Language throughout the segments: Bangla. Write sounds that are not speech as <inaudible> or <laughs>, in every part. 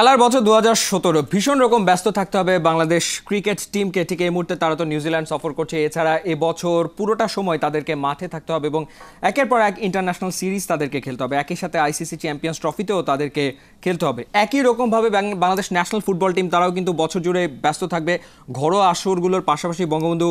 খেলার বছর দু হাজার সতেরো ভীষণ রকম ব্যস্ত থাকতে হবে বাংলাদেশ ক্রিকেট টিমকে। ঠিক এই মুহূর্তে তারা তো নিউজিল্যান্ড সফর করছে। এছাড়া এবছর পুরোটা সময় তাদেরকে মাঠে থাকতে হবে এবং একের পর এক ইন্টারন্যাশনাল সিরিজ তাদেরকে খেলতে হবে। একই সাথে আইসিসি চ্যাম্পিয়ন্স ট্রফিতেও তাদেরকে খেলতে হবে। একই রকমভাবে বাংলাদেশ ন্যাশনাল ফুটবল টিম তারাও কিন্তু বছর জুড়ে ব্যস্ত থাকবে। ঘরোয়া আসরগুলোর পাশাপাশি বঙ্গবন্ধু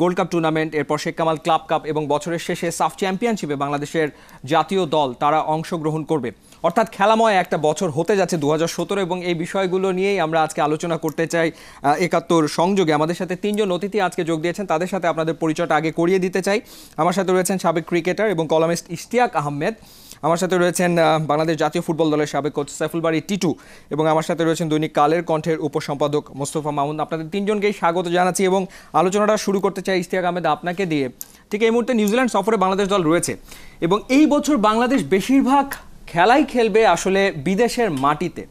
গোল্ড কাপ টুর্নামেন্ট এরপর শেখ কামাল ক্লাব কাপ এবং বছরের শেষে সাফ চ্যাম্পিয়নশিপে বাংলাদেশের জাতীয় দল তারা অংশগ্রহণ করবে। অর্থাৎ খেলাময় একটা বছর হতে যাচ্ছে দু হাজার সতেরো এবং এই বিষয়গুলো নিয়েই আমরা আজকে আলোচনা করতে চাই একাত্তর সংযোগে। আমাদের সাথে তিনজন অতিথি আজকে যোগ দিয়েছেন, তাদের সাথে আপনাদের পরিচয়টা আগে করিয়ে দিতে চাই। আমার সাথে রয়েছেন সাবেক ক্রিকেটার এবং কলামিস্ট ইশতিয়াক আহমেদ। আমার সাথে রয়েছেন বাংলাদেশ জাতীয় ফুটবল দলের সাবেক কোচ সাইফুলবাড়ি টিটু এবং আমার সাথে রয়েছেন দৈনিক কালের কণ্ঠের উপসম্পাদক মোস্তফা মামুন। আপনাদের তিনজনকেই স্বাগত জানাচ্ছি এবং আলোচনাটা শুরু করতে চাই ইশতিয়াক আহমেদ আপনাকে দিয়ে। ঠিক এই মুহূর্তে নিউজিল্যান্ড সফরে বাংলাদেশ দল রয়েছে এবং এই বছর বাংলাদেশ বেশিরভাগ খেলাই খেলবে আসলে বিদেশের মাটিতে।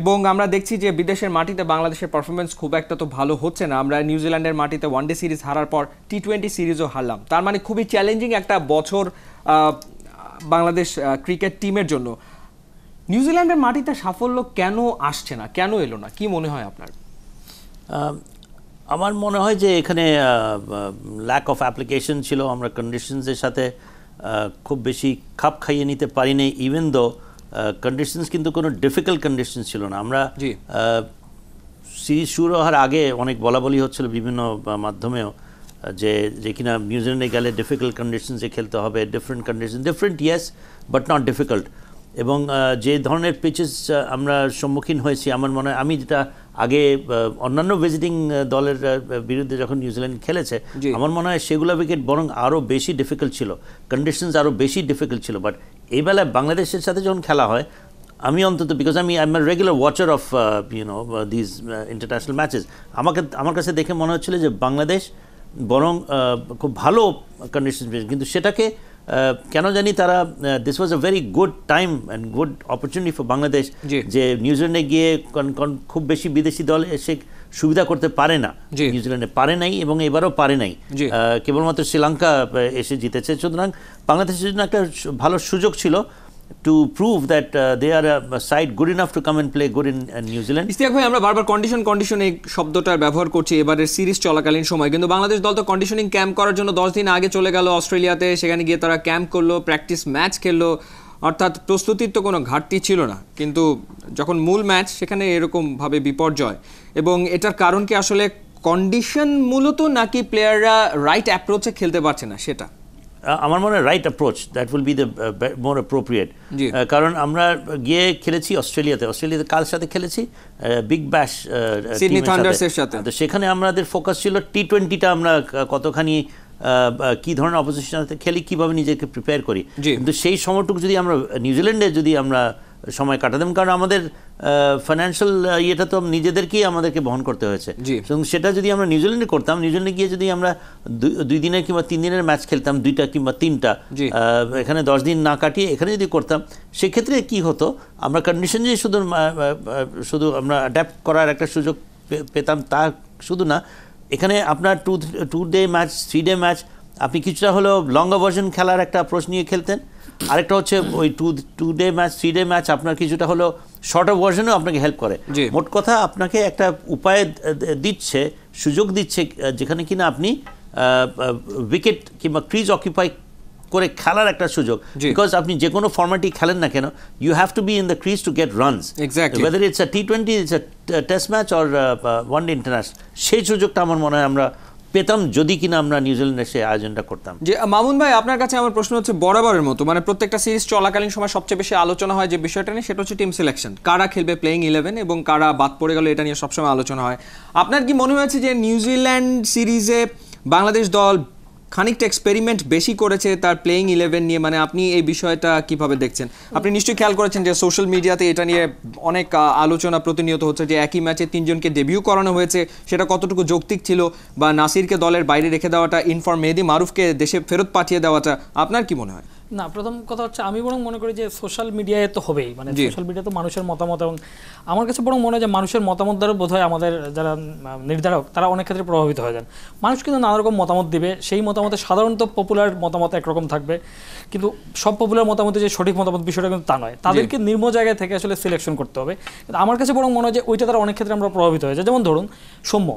এবং আমরা দেখছি যে বিদেশের মাটিতে বাংলাদেশের পারফরমেন্স খুব একটা তো ভালো হচ্ছে না। আমরা নিউজিল্যান্ডের মাটিতে ওয়ানডে সিরিজ হারার পর টি টোয়েন্টি সিরিজও হারলাম। তার মানে খুবই চ্যালেঞ্জিং একটা বছর বাংলাদেশ ক্রিকেট টিমের জন্য। নিউজিল্যান্ডের মাটিতে সাফল্য কেন আসছে না? কেন এলো না? কি মনে হয় আপনার? আমার মনে হয় যে এখানে ল্যাক অফ অ্যাপ্লিকেশন ছিল। আমরা কন্ডিশনসের সাথে খুব বেশি খাপ খাইয়ে নিতে পারিনি ইভেন দো কন্ডিশনস কিন্তু কোনো ডিফিকাল্ট কন্ডিশন ছিল না আমরা। সিরিজ শুরু হওয়ার আগে অনেক বলা বলি হচ্ছিল বিভিন্ন মাধ্যমেও যে যে কিনা নিউজিল্যান্ডে গেলে ডিফিকাল্ট কন্ডিশনসে খেলতে হবে different condition different yes but not difficult এবং যে ধরনের পিচেস আমরা সম্মুখীন হয়েছি আমার মনে হয় আমি যেটা আগে অন্যান্য ভিজিটিং দলের বিরুদ্ধে যখন নিউজিল্যান্ড খেলেছে আমার মনে হয় সেগুলো উইকেট বরং আরও বেশি ডিফিকাল্ট ছিল। কন্ডিশনস আরও বেশি ডিফিকাল্ট ছিল। বাট এই বেলায় বাংলাদেশের সাথে যখন খেলা হয় আমি অন্তত বিকজ আমি I am regular watcher of you know these international matches আমাকে আমার কাছে দেখে মনে হচ্ছিল যে বাংলাদেশ বরং খুব ভালো কন্ডিশন কিন্তু সেটাকে কেন জানি তারা this was a very good time and good opportunity for Bangladesh. যে নিউজিল্যান্ডে গিয়ে কন- কন- খুব বেশি বিদেশি দল এসে সুবিধা করতে পারে না। নিউজিল্যান্ডে পারে নাই এবং এবারও পারে নাই। কেবলমাত্র শ্রীলঙ্কা এসে জিতেছে সুতরাং বাংলাদেশের জন্য একটা ভালো সুযোগ ছিল to prove that they are side good enough to come and play good in New Zealand Istiaq ভাই, আমরা বারবার কন্ডিশন কন্ডিশন এই শব্দটার ব্যবহার করছি। এবারের সিরিজ চলাকালীন সময়। কিন্তু বাংলাদেশ দল তো কন্ডিশনিং ক্যাম্প করার জন্য দশ দিন আগে চলে গেল অস্ট্রেলিয়াতে। সেখানে গিয়ে তারা ক্যাম্প করল প্র্যাকটিস ম্যাচ খেললো। অর্থাৎ প্রস্তুতির তো কোনো ঘাটতি ছিল না। কিন্তু যখন মূল ম্যাচ সেখানে এরকমভাবে বিপর্যয়। এবং এটার কারণ কি আসলে কন্ডিশন মূলত নাকি প্লেয়াররা রাইট অ্যাপ্রোচে খেলতে পারছে না সেটা? আমার মনে হয় right approach that will be the more appropriate কারণ আমরা গিয়ে খেলেছি অস্ট্রেলিয়াতে অস্ট্রেলিয়াতে কার সাথে খেলেছি? বিগ ব্যাশ সাথে। তো সেখানে আমাদের ফোকাস ছিল টি টোয়েন্টিটা আমরা কতখানি কি ধরনের অপোজিশনের সাথে খেলি কীভাবে নিজেকে প্রিপেয়ার করি। কিন্তু সেই সময়টুকু যদি আমরা নিউজিল্যান্ডে যদি আমরা সময় কাটাতাম কারণ আমাদের ফাইন্যান্সিয়াল ইয়েটা তো নিজেদেরকেই আমাদেরকে বহন করতে হয়েছে। এবং সেটা যদি আমরা নিউজিল্যান্ডে করতাম নিউজিল্যান্ডে গিয়ে যদি আমরা দুই- দুই দিনের কিংবা তিন দিনের ম্যাচ খেলতাম দুইটা কিংবা তিনটা। এখানে দশ দিন না কাটিয়ে এখানে যদি করতাম সেক্ষেত্রে কি হতো আমরা কন্ডিশন যে শুধু শুধু আমরা অ্যাডাপ্ট করার একটা সুযোগ পেতাম তা শুধু না এখানে আপনার two two day match three day match আপনি কিছুটা হলেও লঙ্গা ভার্জন খেলার একটা অ্যাপ্রোচ নিয়ে খেলতেন আরেকটা হচ্ছে ওই two two day match three day match আপনার কিছুটা হলেও শর্টার ভার্জনেও আপনাকে হেল্প করে। মোট কথা আপনাকে একটা উপায় দিচ্ছে সুযোগ দিচ্ছে যেখানে কিনা আপনি উইকেট কিংবা ক্রিজ অকুপাই করে খেলার একটা সুযোগ। বিকজ আপনি যে কোনো ফর্ম্যাটই খেলেন না কেন you have to be in the crease to get runs. Whether it's a T twenty it's a test match or one day international সেই সুযোগটা আমার মনে হয় আমরা পেতাম যদি কিনা আমরা নিউজিল্যান্ডে সে আয়োজনটা করতাম। যে মামুন ভাই, আপনার কাছে আমার প্রশ্ন হচ্ছে বরাবরের মতো মানে প্রত্যেকটা সিরিজ চলাকালীন সময় সবচেয়ে বেশি আলোচনা হয় যে বিষয়টা নিয়ে, সেটা হচ্ছে টিম সিলেকশন। কারা খেলবে প্লেইং ইলেভেন এবং কারা বাদ পড়ে গেল, এটা নিয়ে সবসময় আলোচনা হয়। আপনার কি মনে হয়েছে যে নিউজিল্যান্ড সিরিজে বাংলাদেশ দল খানিকটা এক্সপেরিমেন্ট বেশি করেছে তার প্লেইং ইলেভেন নিয়ে মানে আপনি এই বিষয়টা কীভাবে দেখছেন? আপনি নিশ্চয়ই খেয়াল করেছেন যে সোশ্যাল মিডিয়াতে এটা নিয়ে অনেক আলোচনা প্রতিনিয়ত হচ্ছে যে একই ম্যাচে তিনজনকে ডেবিউ করানো হয়েছে, সেটা কতটুকু যৌক্তিক ছিল বা নাসিরকে দলের বাইরে রেখে দেওয়াটা ইনফর্ম মেহেদি মারুফকে দেশে ফেরত পাঠিয়ে দেওয়াটা, আপনার কি মনে হয়? না প্রথম কথা হচ্ছে আমি বরং মনে করি যে সোশ্যাল মিডিয়ায় তো হবেই। মানে সোশ্যাল মিডিয়া তো মানুষের মতামত এবং আমার কাছে বরং মনে হয় যে মানুষের মতামত দ্বারা বোধ হয় আমাদের যারা নির্ধারক তারা অনেক ক্ষেত্রে প্রভাবিত হয়ে যান। মানুষ কিন্তু নানা রকম মতামত দিবে সেই মতামতে সাধারণত পপুলার মতামত একরকম থাকবে। কিন্তু সব পপুলার মতামতে যে সঠিক মতামত বিষয়টা কিন্তু তা নয়। তাদেরকে নির্ম জায়গায় থেকে আসলে সিলেকশন করতে হবে। কিন্তু আমার কাছে বরং মনে হয় যে ওইটা তারা অনেক ক্ষেত্রে আমরা প্রভাবিত হয়ে যায় যেমন ধরুন সৌম্য।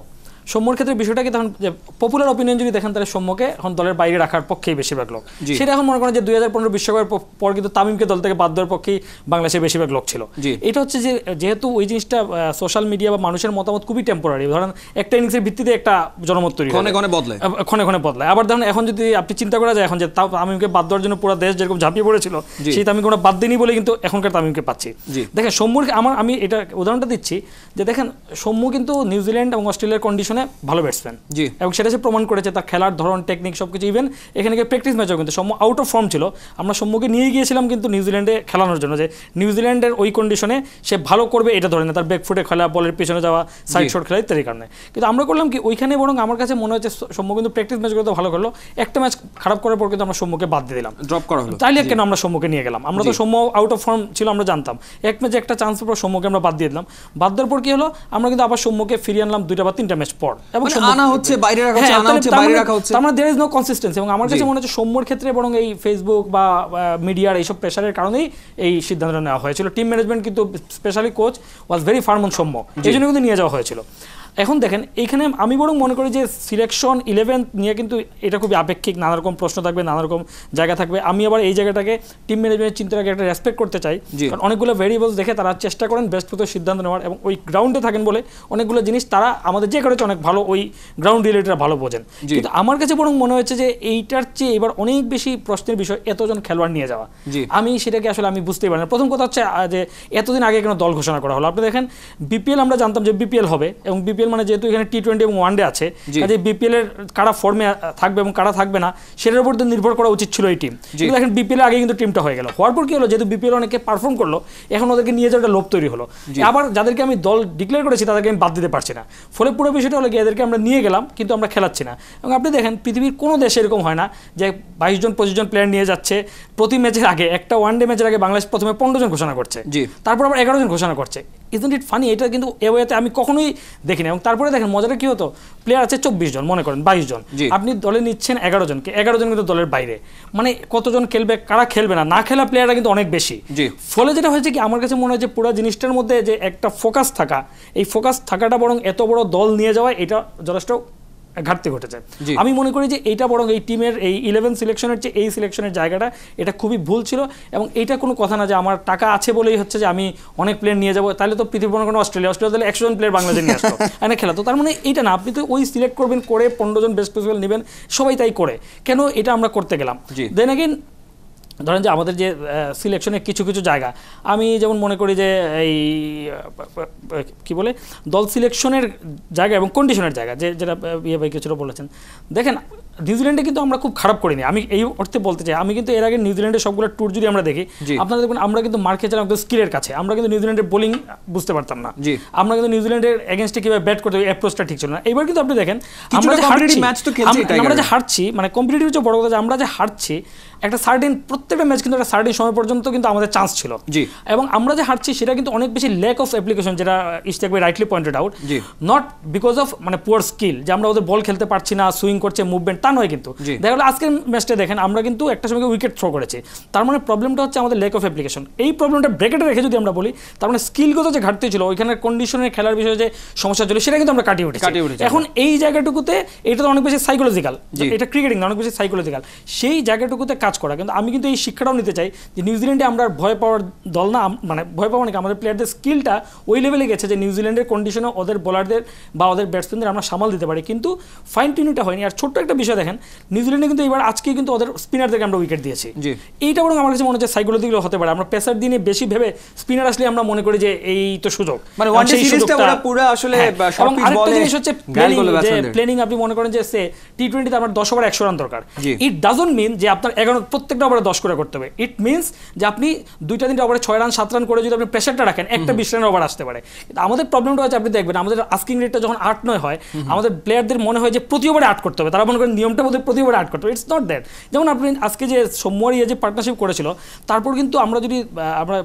সৌম্যর ক্ষেত্রে বিষয়টা কি? তখন যে পপুলার অপিনিয়ন যদি দেখেন তাহলে সৌম্যকে এখন দলের বাইরে রাখার পক্ষেই বেশিরভাগ লোক। সেটা এখন মনে করেন যে দুই হাজার পনেরো বিশ্বকাপের পর কিন্তু তামিমকে দল থেকে বাদ দেওয়ার পক্ষেই বাংলাদেশের বেশিরভাগ লোক ছিল। এটা হচ্ছে যে যেহেতু ওই জিনিসটা সোশ্যাল মিডিয়া বা মানুষের মতামত খুবই টেম্পোরারি ধরেন একটা ইনিংসের ভিত্তিতে একটা জনমত তৈরি। ক্ষণে ক্ষণে বদলায়। আব- ক্ষণে ক্ষণে বদলায় আবার ধরেন এখন যদি আপনি চিন্তা করা যায় এখন যে তামিমকে বাদ দেওয়ার জন্য পুরো দেশ যেরকম ঝাঁপিয়ে পড়েছিল সেই তামিমকে আমরা বাদ দিইনি বলে কিন্তু এখনকার তামিমকে পাচ্ছি। দেখেন সৌম্যর আমার আমি এটা উদাহরণটা দিচ্ছি যে দেখেন সৌম্য কিন্তু নিউজিল্যান্ড এবং অস্ট্রেলিয়ার কন্ডিশনে ভালো ব্যাটসম্যান জি। এবং সেটা সে প্রমাণ করেছে তার খেলার ধরন টেকনিক সব কিছু ইভেন এখানে গিয়ে প্র্যাকটিস ম্যাচও কিন্তু সৌম্য আউট অফ ফর্ম ছিল। আমরা সৌম্যকে নিয়ে গিয়েছিলাম কিন্তু নিউজিল্যান্ডে খেলানোর জন্য যে নিউজিল্যান্ডের ওই কন্ডিশনে সে ভালো করবে এটা ধরে না। তার ব্যাকফুটে খেলা বলের পিছনে যাওয়া সাইড। শট খেলা ইত্যাদি কারণে। কিন্তু আমরা করলাম কি ওইখানে বরং আমার কাছে মনে হচ্ছে সৌম্য কিন্তু প্র্যাকটিস ম্যাচগুলো তো ভালো করল। একটা ম্যাচ খারাপ করার পর কিন্তু আমরা সৌম্যকে বাদ দিয়ে দিলাম। ড্রপ করা হলো। তাইলে কেন আমরা সৌম্যকে নিয়ে গেলাম? আমরা তো সৌম্য আউট অফ ফর্ম ছিল আমরা জানতাম। এক ম্যাচে একটা চান্স পর সৌম্যকে আমরা বাদ দিয়ে দিলাম। বাদ দেওয়ার পর কি হলো? আমরা কিন্তু আবার সৌম্যকে ফিরিয়ে আনলাম দুইটা বা তিনটা ম্যাচ পর। এবং মানে আনা হচ্ছে, বাইরে রাখা হচ্ছে, হ্যাঁ, আনা হচ্ছে, বাইরে মানে- রাখা হচ্ছে। তার মানে there is নো কনসিস্টেন্সি এবং আমার কাছে মনে হচ্ছে সৌম্যর ক্ষেত্রে বরং এই ফেসবুক বা মিডিয়ার এইসব প্রেশারের কারণেই এই সিদ্ধান্তটা নেওয়া হয়েছিল। টিম ম্যানেজমেন্ট কিন্তু specially coach was very firm on Soumya. এই জন্য কিন্তু নিয়ে যাওয়া হয়েছিল। এখন দেখেন এইখানে আমি বরং মনে করি যে সিলেকশন ইলেভেন নিয়ে কিন্তু এটা খুবই আপেক্ষিক নানা রকম প্রশ্ন থাকবে নানা রকম জায়গা থাকবে। আমি আবার এই জায়গাটাকে টিম ম্যানেজমেন্টের চিন্তাটাকে একটা রেসপেক্ট করতে চাই। কারণ অনেকগুলো ভেরিয়েবলস দেখে তারা চেষ্টা করেন বেস্ট মতো সিদ্ধান্ত নেওয়ার এবং ওই গ্রাউন্ডে থাকেন বলে অনেকগুলো জিনিস তারা আমাদের যে করেছে অনেক ভালো ওই গ্রাউন্ড রিলেটেড ভালো বোঝেন। কিন্তু আমার কাছে বরং মনে হয়েছে যে এইটার চেয়ে এবার অনেক বেশি প্রশ্নের বিষয় এতজন খেলোয়াড় নিয়ে যাওয়া। আমি সেটাকে আসলে আমি বুঝতেই পারি না। প্রথম কথা হচ্ছে যে এতদিন আগে কেন দল ঘোষণা করা হলো? আপনি দেখেন বিপিএল আমরা জানতাম যে বিপিএল হবে এবং বিপিএল মানে যেহেতু এখানে টি টোয়েন্টি এবং ওয়ানডে আছে কাজে বিপিএল এর কারা ফর্মে থাকবে এবং কারা থাকবে না সেটার উপর তো নির্ভর করা উচিত ছিল এই টিম কিন্তু দেখেন বিপিএল আগে কিন্তু টিমটা হয়ে গেল। হওয়ার পর কি হলো? যেহেতু বিপিএল অনেকে পারফর্ম করল এখন ওদেরকে নিয়ে যাওয়ার একটা লোভ তৈরি হলো। আবার যাদেরকে আমি দল ডিক্লেয়ার করেছি তাদেরকে আমি বাদ দিতে পারছি না। ফলে পুরো বিষয়টা হলো কি এদেরকে আমরা নিয়ে গেলাম কিন্তু আমরা খেলাচ্ছি না। এবং আপনি দেখেন পৃথিবীর কোনো দেশে এরকম হয় না যে বাইশ জন পঁচিশ জন প্লেয়ার নিয়ে যাচ্ছে প্রতি ম্যাচের আগে একটা ওয়ান ডে ম্যাচের আগে বাংলাদেশ প্রথমে পনেরো জন ঘোষণা করছে। তারপর আবার এগারো জন ঘোষণা করছে। ইজন্ট ইট ফানি এটা কিন্তু এ ওয়েতে আমি কখনোই দেখিনি। এবং তারপরে দেখেন মজাটা কি হতো? প্লেয়ার আছে চব্বিশ জন মনে করেন বাইশ জন। আপনি দলে নিচ্ছেন এগারো জনকে এগারো জন কিন্তু দলের বাইরে। মানে কতজন খেলবে কারা খেলবে না? না খেলা প্লেয়াররা কিন্তু অনেক বেশি। ফলে যেটা হয়েছে কি আমার কাছে মনে হয় যে পুরো জিনিসটার মধ্যে যে একটা ফোকাস থাকা এই ফোকাস থাকাটা বরং এত বড় দল নিয়ে যাওয়া এটা যথেষ্ট ঘাটতি ঘটেছে যায়। আমি মনে করি যে এইটা বরং এই টিমের এই ইলেভেন সিলেকশনের যে এই সিলেকশনের জায়গাটা এটা খুবই ভুল ছিল এবং এটা কোনো কথা না যে আমার টাকা আছে বলেই হচ্ছে যে আমি অনেক প্লেয়ার নিয়ে যাব। তাহলে তো পৃথিবীর কোনো অস্ট্রেলিয়া অস্ট্রেলিয়া তাহলে একশো জন প্লেয়ার বাংলাদেশ নিয়ে আসতো এনে <laughs> খেলা? তো তার মানে এইটা না আপনি তো ওই সিলেক্ট করবেন করে পনেরো জন বেস্ট পসিবল নেবেন সবাই তাই করে। কেন এটা আমরা করতে গেলাম। দেন অ্যাগেন ধরেন যে আমাদের যে সিলেকশনের কিছু কিছু জায়গা আমি যেমন মনে করি যে এই কি বলে দল সিলেকশনের জায়গা এবং কন্ডিশনের জায়গা যে যেটা ইয়ে ভাই কিছুটা বলেছেন। দেখেন নিউজিল্যান্ডে কিন্তু আমরা খুব খারাপ করিনি। আমি এই অর্থে বলতে চাই আমি কিন্তু এর আগে নিউজিল্যান্ডের সবগুলো ট্যুর যদি আমরা দেখি। আপনারা দেখবেন আমরা কিন্তু মার খেয়েছিলাম একদম স্কিলের কাছে। আমরা কিন্তু নিউজিল্যান্ডের বোলিং বুঝতে পারতাম না। আমরা কিন্তু নিউজিল্যান্ডের এগেনস্টে কীভাবে ব্যাট করতে হবে অ্যাপ্রোচটা ঠিক ছিল না। এবার কিন্তু আপনি দেখেন আমরা যে হারছি আমরা যে হারছি মানে কম্পিটিটিভ যে বড় কথা আমরা যে হারছি একটা সার্টিন প্রত্যেকটা ম্যাচ কিন্তু একটা সার্টিন সময় পর্যন্ত কিন্তু আমাদের চান্স ছিল। জি। এবং আমরা যে হারছি সেটা কিন্তু অনেক বেশি ল্যাক অফ অ্যাপ্লিকেশন যেটা ইস্টেক বাই রাইটলি পয়েন্টেড আউট জি। নট বিকজ অফ মানে পুয়ার স্কিল যে আমরা ওদের বল খেলতে পারছি না সুইং করছে মুভমেন্ট তা নয় কিন্তু। দেখা গেলো আজকের ম্যাচটা দেখেন আমরা কিন্তু একটা সময় উইকেট থ্রো করেছি। তার মানে প্রবলেমটা হচ্ছে আমাদের ল্যাক অফ অ্যাপ্লিকেশন এই প্রবলেমটা ব্রেকেটে রেখে যদি আমরা বলি তার মানে স্কিলগত যে ঘাটতি ছিল ওইখানের কন্ডিশনের খেলার বিষয়ে যে সমস্যা ছিল সেটা কিন্তু আমরা কাটিয়ে উঠেছি। এখন এই জায়গাটুকুতে এটা তো অনেক বেশি সাইকোলজিক্যাল। এটা ক্রিকেটিং অনেক বেশি সাইকোলজিক্যাল সেই জায়গাটুকুতে কাজ করা। কিন্তু আমি কিন্তু এই শিক্ষাটাও নিতে চাই যে নিউজিল্যান্ডে আমরা ভয় পাওয়ার দল না মানে ভয় পাওয়া নাকি আমাদের প্লেয়ারদের স্কিলটা ওই লেভেলে গেছে যে নিউজিল্যান্ডের কন্ডিশনে ওদের বোলারদের বা ওদের ব্যাটসম্যানদের আমরা সামাল দিতে পারি। কিন্তু ফাইন টিউনিংটা হয়নি। আর ছোট্ট একটা বিষয় দেখেন নিউজিল্যান্ডে কিন্তু এবার আজকে কিন্তু ওদের স্পিনারদেরকে আমরা উইকেট দিয়েছি। এইটা বরং আমার কাছে মনে হচ্ছে সাইকোলজিক্যাল হতে পারে। আমরা পেসার দিনে বেশি ভেবে স্পিনার আসলে আমরা মনে করি যে এই তো সুযোগ। মানে ওরা পুরো আসলে, হ্যাঁ, বা short এবং আরেকটা জিনিস হচ্ছে ঘায়াল প্ল্যানিং যে প্লেনিং আপনি মনে করেন যে সে টি টোয়েন্টিতে আপনার দশ ওভার একশো রান দরকার। ইট ডাজন্ট মিন যে আপনার এগারো প্রত্যেকটা ওভারে দশ করে করতে হবে। ইট মিনস যে আপনি দুইটা তিনটা ওভারে ছয় রান সাত রান করে যদি আপনি প্রেশারটা রাখেন একটা বিশ রানের ওভার আসতে পারে। আমাদের প্রবলেমটা হচ্ছে আপনি দেখবেন আমাদের আস্কিং রেটটা যখন আট নয় হয় আমাদের প্লেয়ারদের মনে হয় যে প্রতি ওভারে আট করতে হবে। তারা মনে করেন নিয়মটা বোধহয় প্রতিবার আর্ট করতে হবে। ইটস নট দ্যাট যেমন আপনি আজকে যে সোমবার ইয়ে যে পার্টনারশিপ করেছিল তারপর কিন্তু আমরা যদি আমরা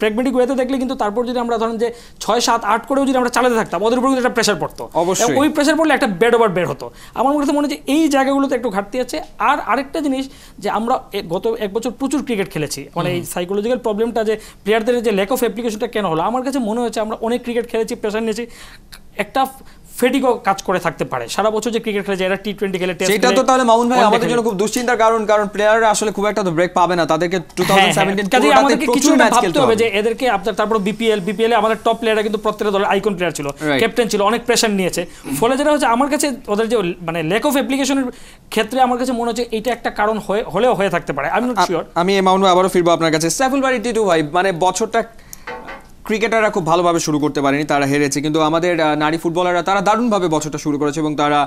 প্রেগমেটিক ওয়েতে দেখলে কিন্তু তারপর যদি আমরা ধরেন যে ছয় সাত আট করেও যদি আমরা চালাতে থাকতাম ওদের উপর কিন্তু একটা প্রেশার পড়তো। অবশ্যই। ওই প্রেশার পড়লে একটা বেড ওভার বের হতো। আমার মনে মনে হয় যে এই জায়গাগুলোতে একটু ঘাটতি আছে। আর আরেকটা জিনিস যে আমরা এ- গত এক বছর প্রচুর ক্রিকেট খেলেছি। মানে এই সাইকোলজিক্যাল প্রবলেমটা যে প্লেয়ারদের যে ল্যাক অফ অ্যাপ্লিকেশনটা কেন হলো? আমার কাছে মনে হয়েছে আমরা অনেক ক্রিকেট খেলেছি প্রেশার নিয়েছি। একটা ফেটিকও কাজ করে থাকতে পারে। সারা বছর যে ক্রিকেট খেলেছে এরা টি টোয়েন্টি খেলে সেটা তো তাহলে মামুন ভাই আমাদের জন্য খুব দুশ্চিন্তার কারণ কারণ প্লেয়াররা আসলে খুব একটা তো ব্রেক পাবে না। তাদেরকে টু হ্যাঁ, হ্যাঁ, থাউজেন্ড আমাদেরকে কিছু ম্যাচ ভাবতে খেলতে হবে যে এদেরকে আপনার তারপর বিপিএল বিপিএল এ আমাদের টপ প্লেয়াররা কিন্তু প্রত্যেকটা দলের আইকন প্লেয়ার ছিল. ক্যাপ্টেন ছিল অনেক প্রেশার নিয়েছে। ফলে যেটা হচ্ছে আমার কাছে ওদের যে মানে ল্যাক অফ অ্যাপ্লিকেশনের ক্ষেত্রে আমার কাছে মনে হচ্ছে এটা একটা কারণ হয়ে হলেও হয়ে থাকতে পারে। আমি নট শিওর আ- আমি মামুন ভাই আবারও ফিরবো আপনার কাছে। সাইফুল বাড়ি টিটু ভাই মানে বছরটা ক্রিকেটাররা খুব ভালোভাবে শুরু করতে পারেনি, তারা হেরেছে। কিন্তু আমাদের নারী ফুটবলাররা তারা দারুণভাবে বছরটা শুরু করেছে এবং তারা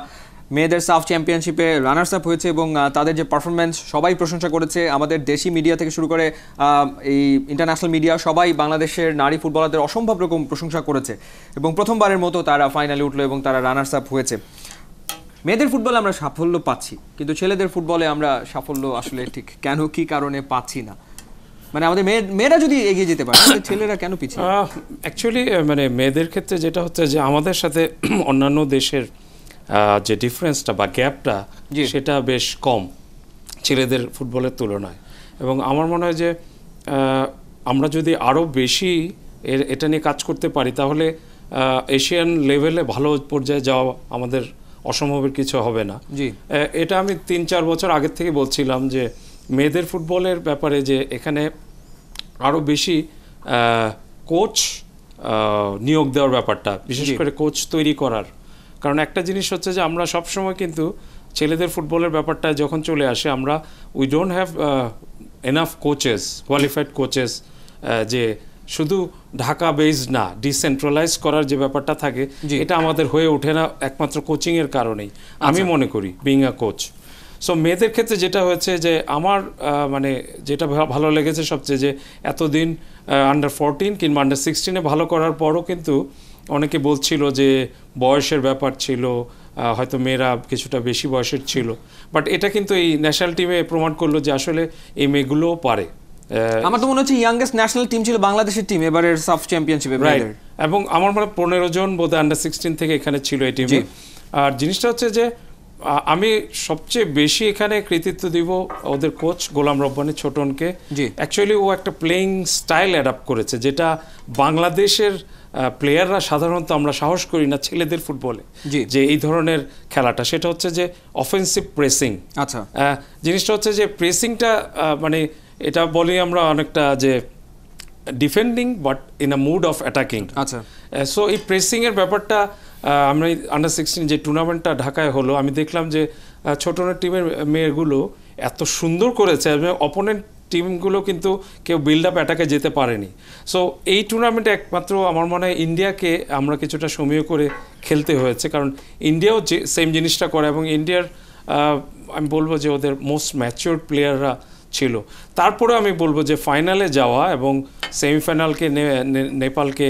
মেয়েদের সাফ চ্যাম্পিয়নশিপে রানার্স আপ হয়েছে এবং তাদের যে পারফরমেন্স সবাই প্রশংসা করেছে। আমাদের দেশি মিডিয়া থেকে শুরু করে এই ইন্টারন্যাশনাল মিডিয়া সবাই বাংলাদেশের নারী ফুটবলারদের অসম্ভব রকম প্রশংসা করেছে এবং প্রথমবারের মতো তারা ফাইনালে উঠল এবং তারা রানার্স আপ হয়েছে। মেয়েদের ফুটবলে আমরা সাফল্য পাচ্ছি, কিন্তু ছেলেদের ফুটবলে আমরা সাফল্য আসলে ঠিক কেন, কি কারণে পাচ্ছি না? মানে আমাদের মেয়ে মেয়েরা যদি এগিয়ে যেতে পারে ছেলেরা কেন পিছিয়ে অ্যাকচুয়ালি মানে মেয়েদের ক্ষেত্রে যেটা হচ্ছে যে আমাদের সাথে <clears throat> অন্যান্য দেশের যে ডিফারেন্সটা বা গ্যাপটা। সেটা বেশ কম ছেলেদের ফুটবলের তুলনায় এবং আমার মনে হয় যে আমরা যদি আরও বেশি এর- এটা নিয়ে কাজ করতে পারি তাহলে এশিয়ান লেভেলে ভালো পর্যায়ে যাওয়া আমাদের অসম্ভবের কিছু হবে না জি। এটা আমি তিন চার বছর আগের থেকে বলছিলাম যে মেয়েদের ফুটবলের ব্যাপারে যে এখানে আরও বেশি কোচ নিয়োগ দেওয়ার ব্যাপারটা বিশেষ করে কোচ তৈরি করার। কারণ একটা জিনিস হচ্ছে যে আমরা সব সময় কিন্তু ছেলেদের ফুটবলের ব্যাপারটা যখন চলে আসে আমরা we don't have enough coaches qualified coaches যে শুধু ঢাকা বেসড না ডিসেন্ট্রালাইজ করার যে ব্যাপারটা থাকে। এটা আমাদের হয়ে ওঠে না একমাত্র কোচিংয়ের কারণেই। আমি মনে করি বিং আ কোচ সো মেয়েদের ক্ষেত্রে যেটা হয়েছে যে আমার মানে যেটা ভালো লেগেছে সবচেয়ে যে এতদিন আন্ডার ফোরটিন কিংবা আন্ডার সিক্সটিনে ভালো করার পরও কিন্তু অনেকে বলছিল যে বয়সের ব্যাপার ছিল হয়তো মেয়েরা কিছুটা বেশি বয়সের ছিল। বাট এটা কিন্তু এই ন্যাশনাল টিমে প্রমাণ করল যে আসলে এই মেয়েগুলোও পারে। আমার তো মনে হচ্ছে ইয়াংগেস্ট ন্যাশনাল টিম ছিল বাংলাদেশের টিম এবারের সাফ চ্যাম্পিয়নশিপে রাইট এবং আমার মনে পনেরো জন বোধহয় আন্ডার সিক্সটিন থেকে এখানে ছিল এই টিমে আর জিনিসটা হচ্ছে যে আমি সবচেয়ে বেশি এখানে কৃতিত্ব দিব ওদের কোচ গোলাম রব্বানি ছোটনকে। জি। অ্যাকচুয়ালি ও একটা প্লেইং স্টাইল অ্যাডাপ্ট করেছে যেটা বাংলাদেশের প্লেয়াররা সাধারণত আমরা সাহস করি না ছেলেদের ফুটবলে জি। যে এই ধরনের খেলাটা সেটা হচ্ছে যে অফেন্সিভ প্রেসিং আচ্ছা। জিনিসটা হচ্ছে যে প্রেসিংটা মানে এটা বলি আমরা অনেকটা যে defending but in a mood of attacking আচ্ছা। সো এই প্রেসিংয়ের ব্যাপারটা আমরা আন্ডার সিক্সটিন যে টুর্নামেন্টটা ঢাকায় হলো, আমি দেখলাম যে ছোটনের টিমের মেয়েগুলো এত সুন্দর করেছে অপোনেন্ট টিমগুলো কিন্তু কেউ বিল্ড আপ অ্যাটাকে যেতে পারেনি। সো এই টুর্নামেন্টে একমাত্র আমার মনে হয় ইন্ডিয়াকে আমরা কিছুটা সমীহ করে খেলতে হয়েছে, কারণ ইন্ডিয়াও যে সেম জিনিসটা করে এবং ইন্ডিয়ার আমি বলব যে ওদের মোস্ট ম্যাচিওর প্লেয়াররা ছিল। তারপরে আমি বলব যে ফাইনালে যাওয়া এবং সেমিফাইনালকে নেপালকে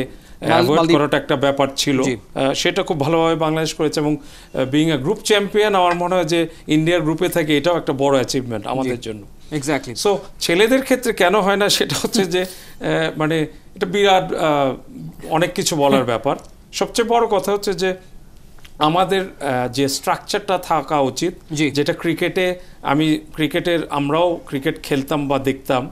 অ্যাভয়েড করাটা একটা ব্যাপার ছিল। সেটা খুব ভালোভাবে বাংলাদেশ করেছে এবং বিং এ গ্রুপ চ্যাম্পিয়ন আমার মনে হয় যে ইন্ডিয়ার গ্রুপে থাকে এটাও একটা বড় অ্যাচিভমেন্ট আমাদের জন্য। এক্স্যাক্টলি সো ছেলেদের ক্ষেত্রে কেন হয় না সেটা হচ্ছে যে মানে এটা বিরাট অনেক কিছু বলার ব্যাপার। সবচেয়ে বড় কথা হচ্ছে যে আমাদের যে স্ট্রাকচারটা থাকা উচিত। যেটা ক্রিকেটে আমি ক্রিকেটের আমরাও ক্রিকেট খেলতাম বা দেখতাম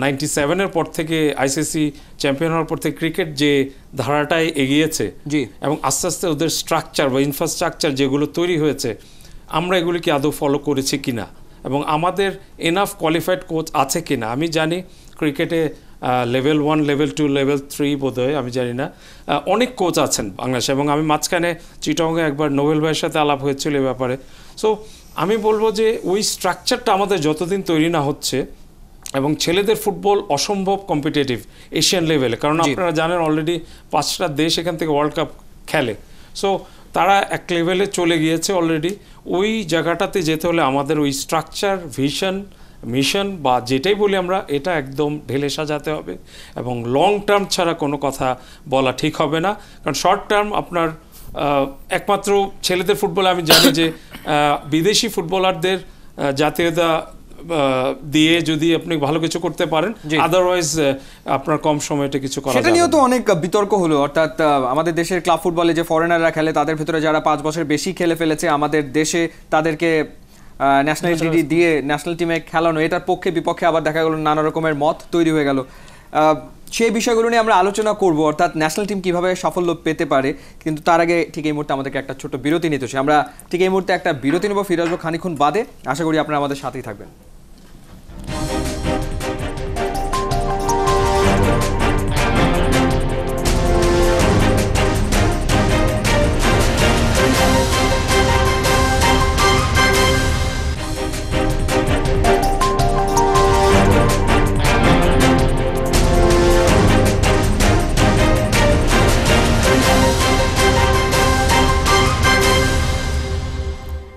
নাইনটি সেভেনের পর থেকে আইসিসি চ্যাম্পিয়ন হওয়ার পর থেকে ক্রিকেট যে ধারাটায় এগিয়েছে জি। এবং আস্তে আস্তে ওদের স্ট্রাকচার বা ইনফ্রাস্ট্রাকচার যেগুলো তৈরি হয়েছে আমরা এগুলিকে আদৌ ফলো করেছি কিনা এবং আমাদের এনাফ কোয়ালিফাইড কোচ আছে কি না আমি জানি ক্রিকেটে level one level two level three বোধহয় আমি জানি না অনেক কোচ আছেন বাংলাদেশে এবং আমি মাঝখানে চিটংয়ে একবার নোবেল ভাইয়ের সাথে আলাপ হয়েছিল এ ব্যাপারে সো আমি বলব যে ওই স্ট্রাকচারটা আমাদের যতদিন তৈরি না হচ্ছে এবং ছেলেদের ফুটবল অসম্ভব কম্পিটিটিভ এশিয়ান লেভেলে কারণ আপনারা জানেন অলরেডি পাঁচটা দেশ এখান থেকে ওয়ার্ল্ড কাপ খেলে। সো তারা এক লেভেলে চলে গিয়েছে অলরেডি ওই জায়গাটাতে যেতে হলে আমাদের ওই স্ট্রাকচার ভিশন মিশন বা যেটাই বলি আমরা এটা একদম ঢেলে সাজাতে হবে এবং লং টার্ম ছাড়া কোনো কথা বলা ঠিক হবে না। কারণ শর্ট টার্ম আপনার একমাত্র ছেলেদের ফুটবলে আমি জানি যে বিদেশি ফুটবলারদের জাতীয়তা দিয়ে যদি আপনি ভালো কিছু করতে পারেন। আদারওয়াইজ আপনার কম সময়টা কিছু করা সেটা নিয়েও তো অনেক বিতর্ক হলো অর্থাৎ আমাদের দেশের ক্লাব ফুটবলে যে ফরেনাররা খেলে তাদের ভিতরে যারা পাঁচ বছর বেশি খেলে ফেলেছে আমাদের দেশে তাদেরকে ন্যাশনালিটি দিয়ে ন্যাশনাল টিমে খেলানো এটার পক্ষে বিপক্ষে আবার দেখা গেল নানা রকমের মত তৈরি হয়ে গেল। আহ, সেই বিষয়গুলো নিয়ে আমরা আলোচনা করব, অর্থাৎ ন্যাশনাল টিম কীভাবে সাফল্য পেতে পারে, কিন্তু তার আগে ঠিক এই মুহূর্তে আমাদেরকে একটা ছোট বিরতি নিতে আমরা ঠিক এই মুহূর্তে একটা বিরতি নেব, ফিরে আসব খানিক্ষণ বাদে। আশা করি আপনারা আমাদের সাথেই থাকবেন।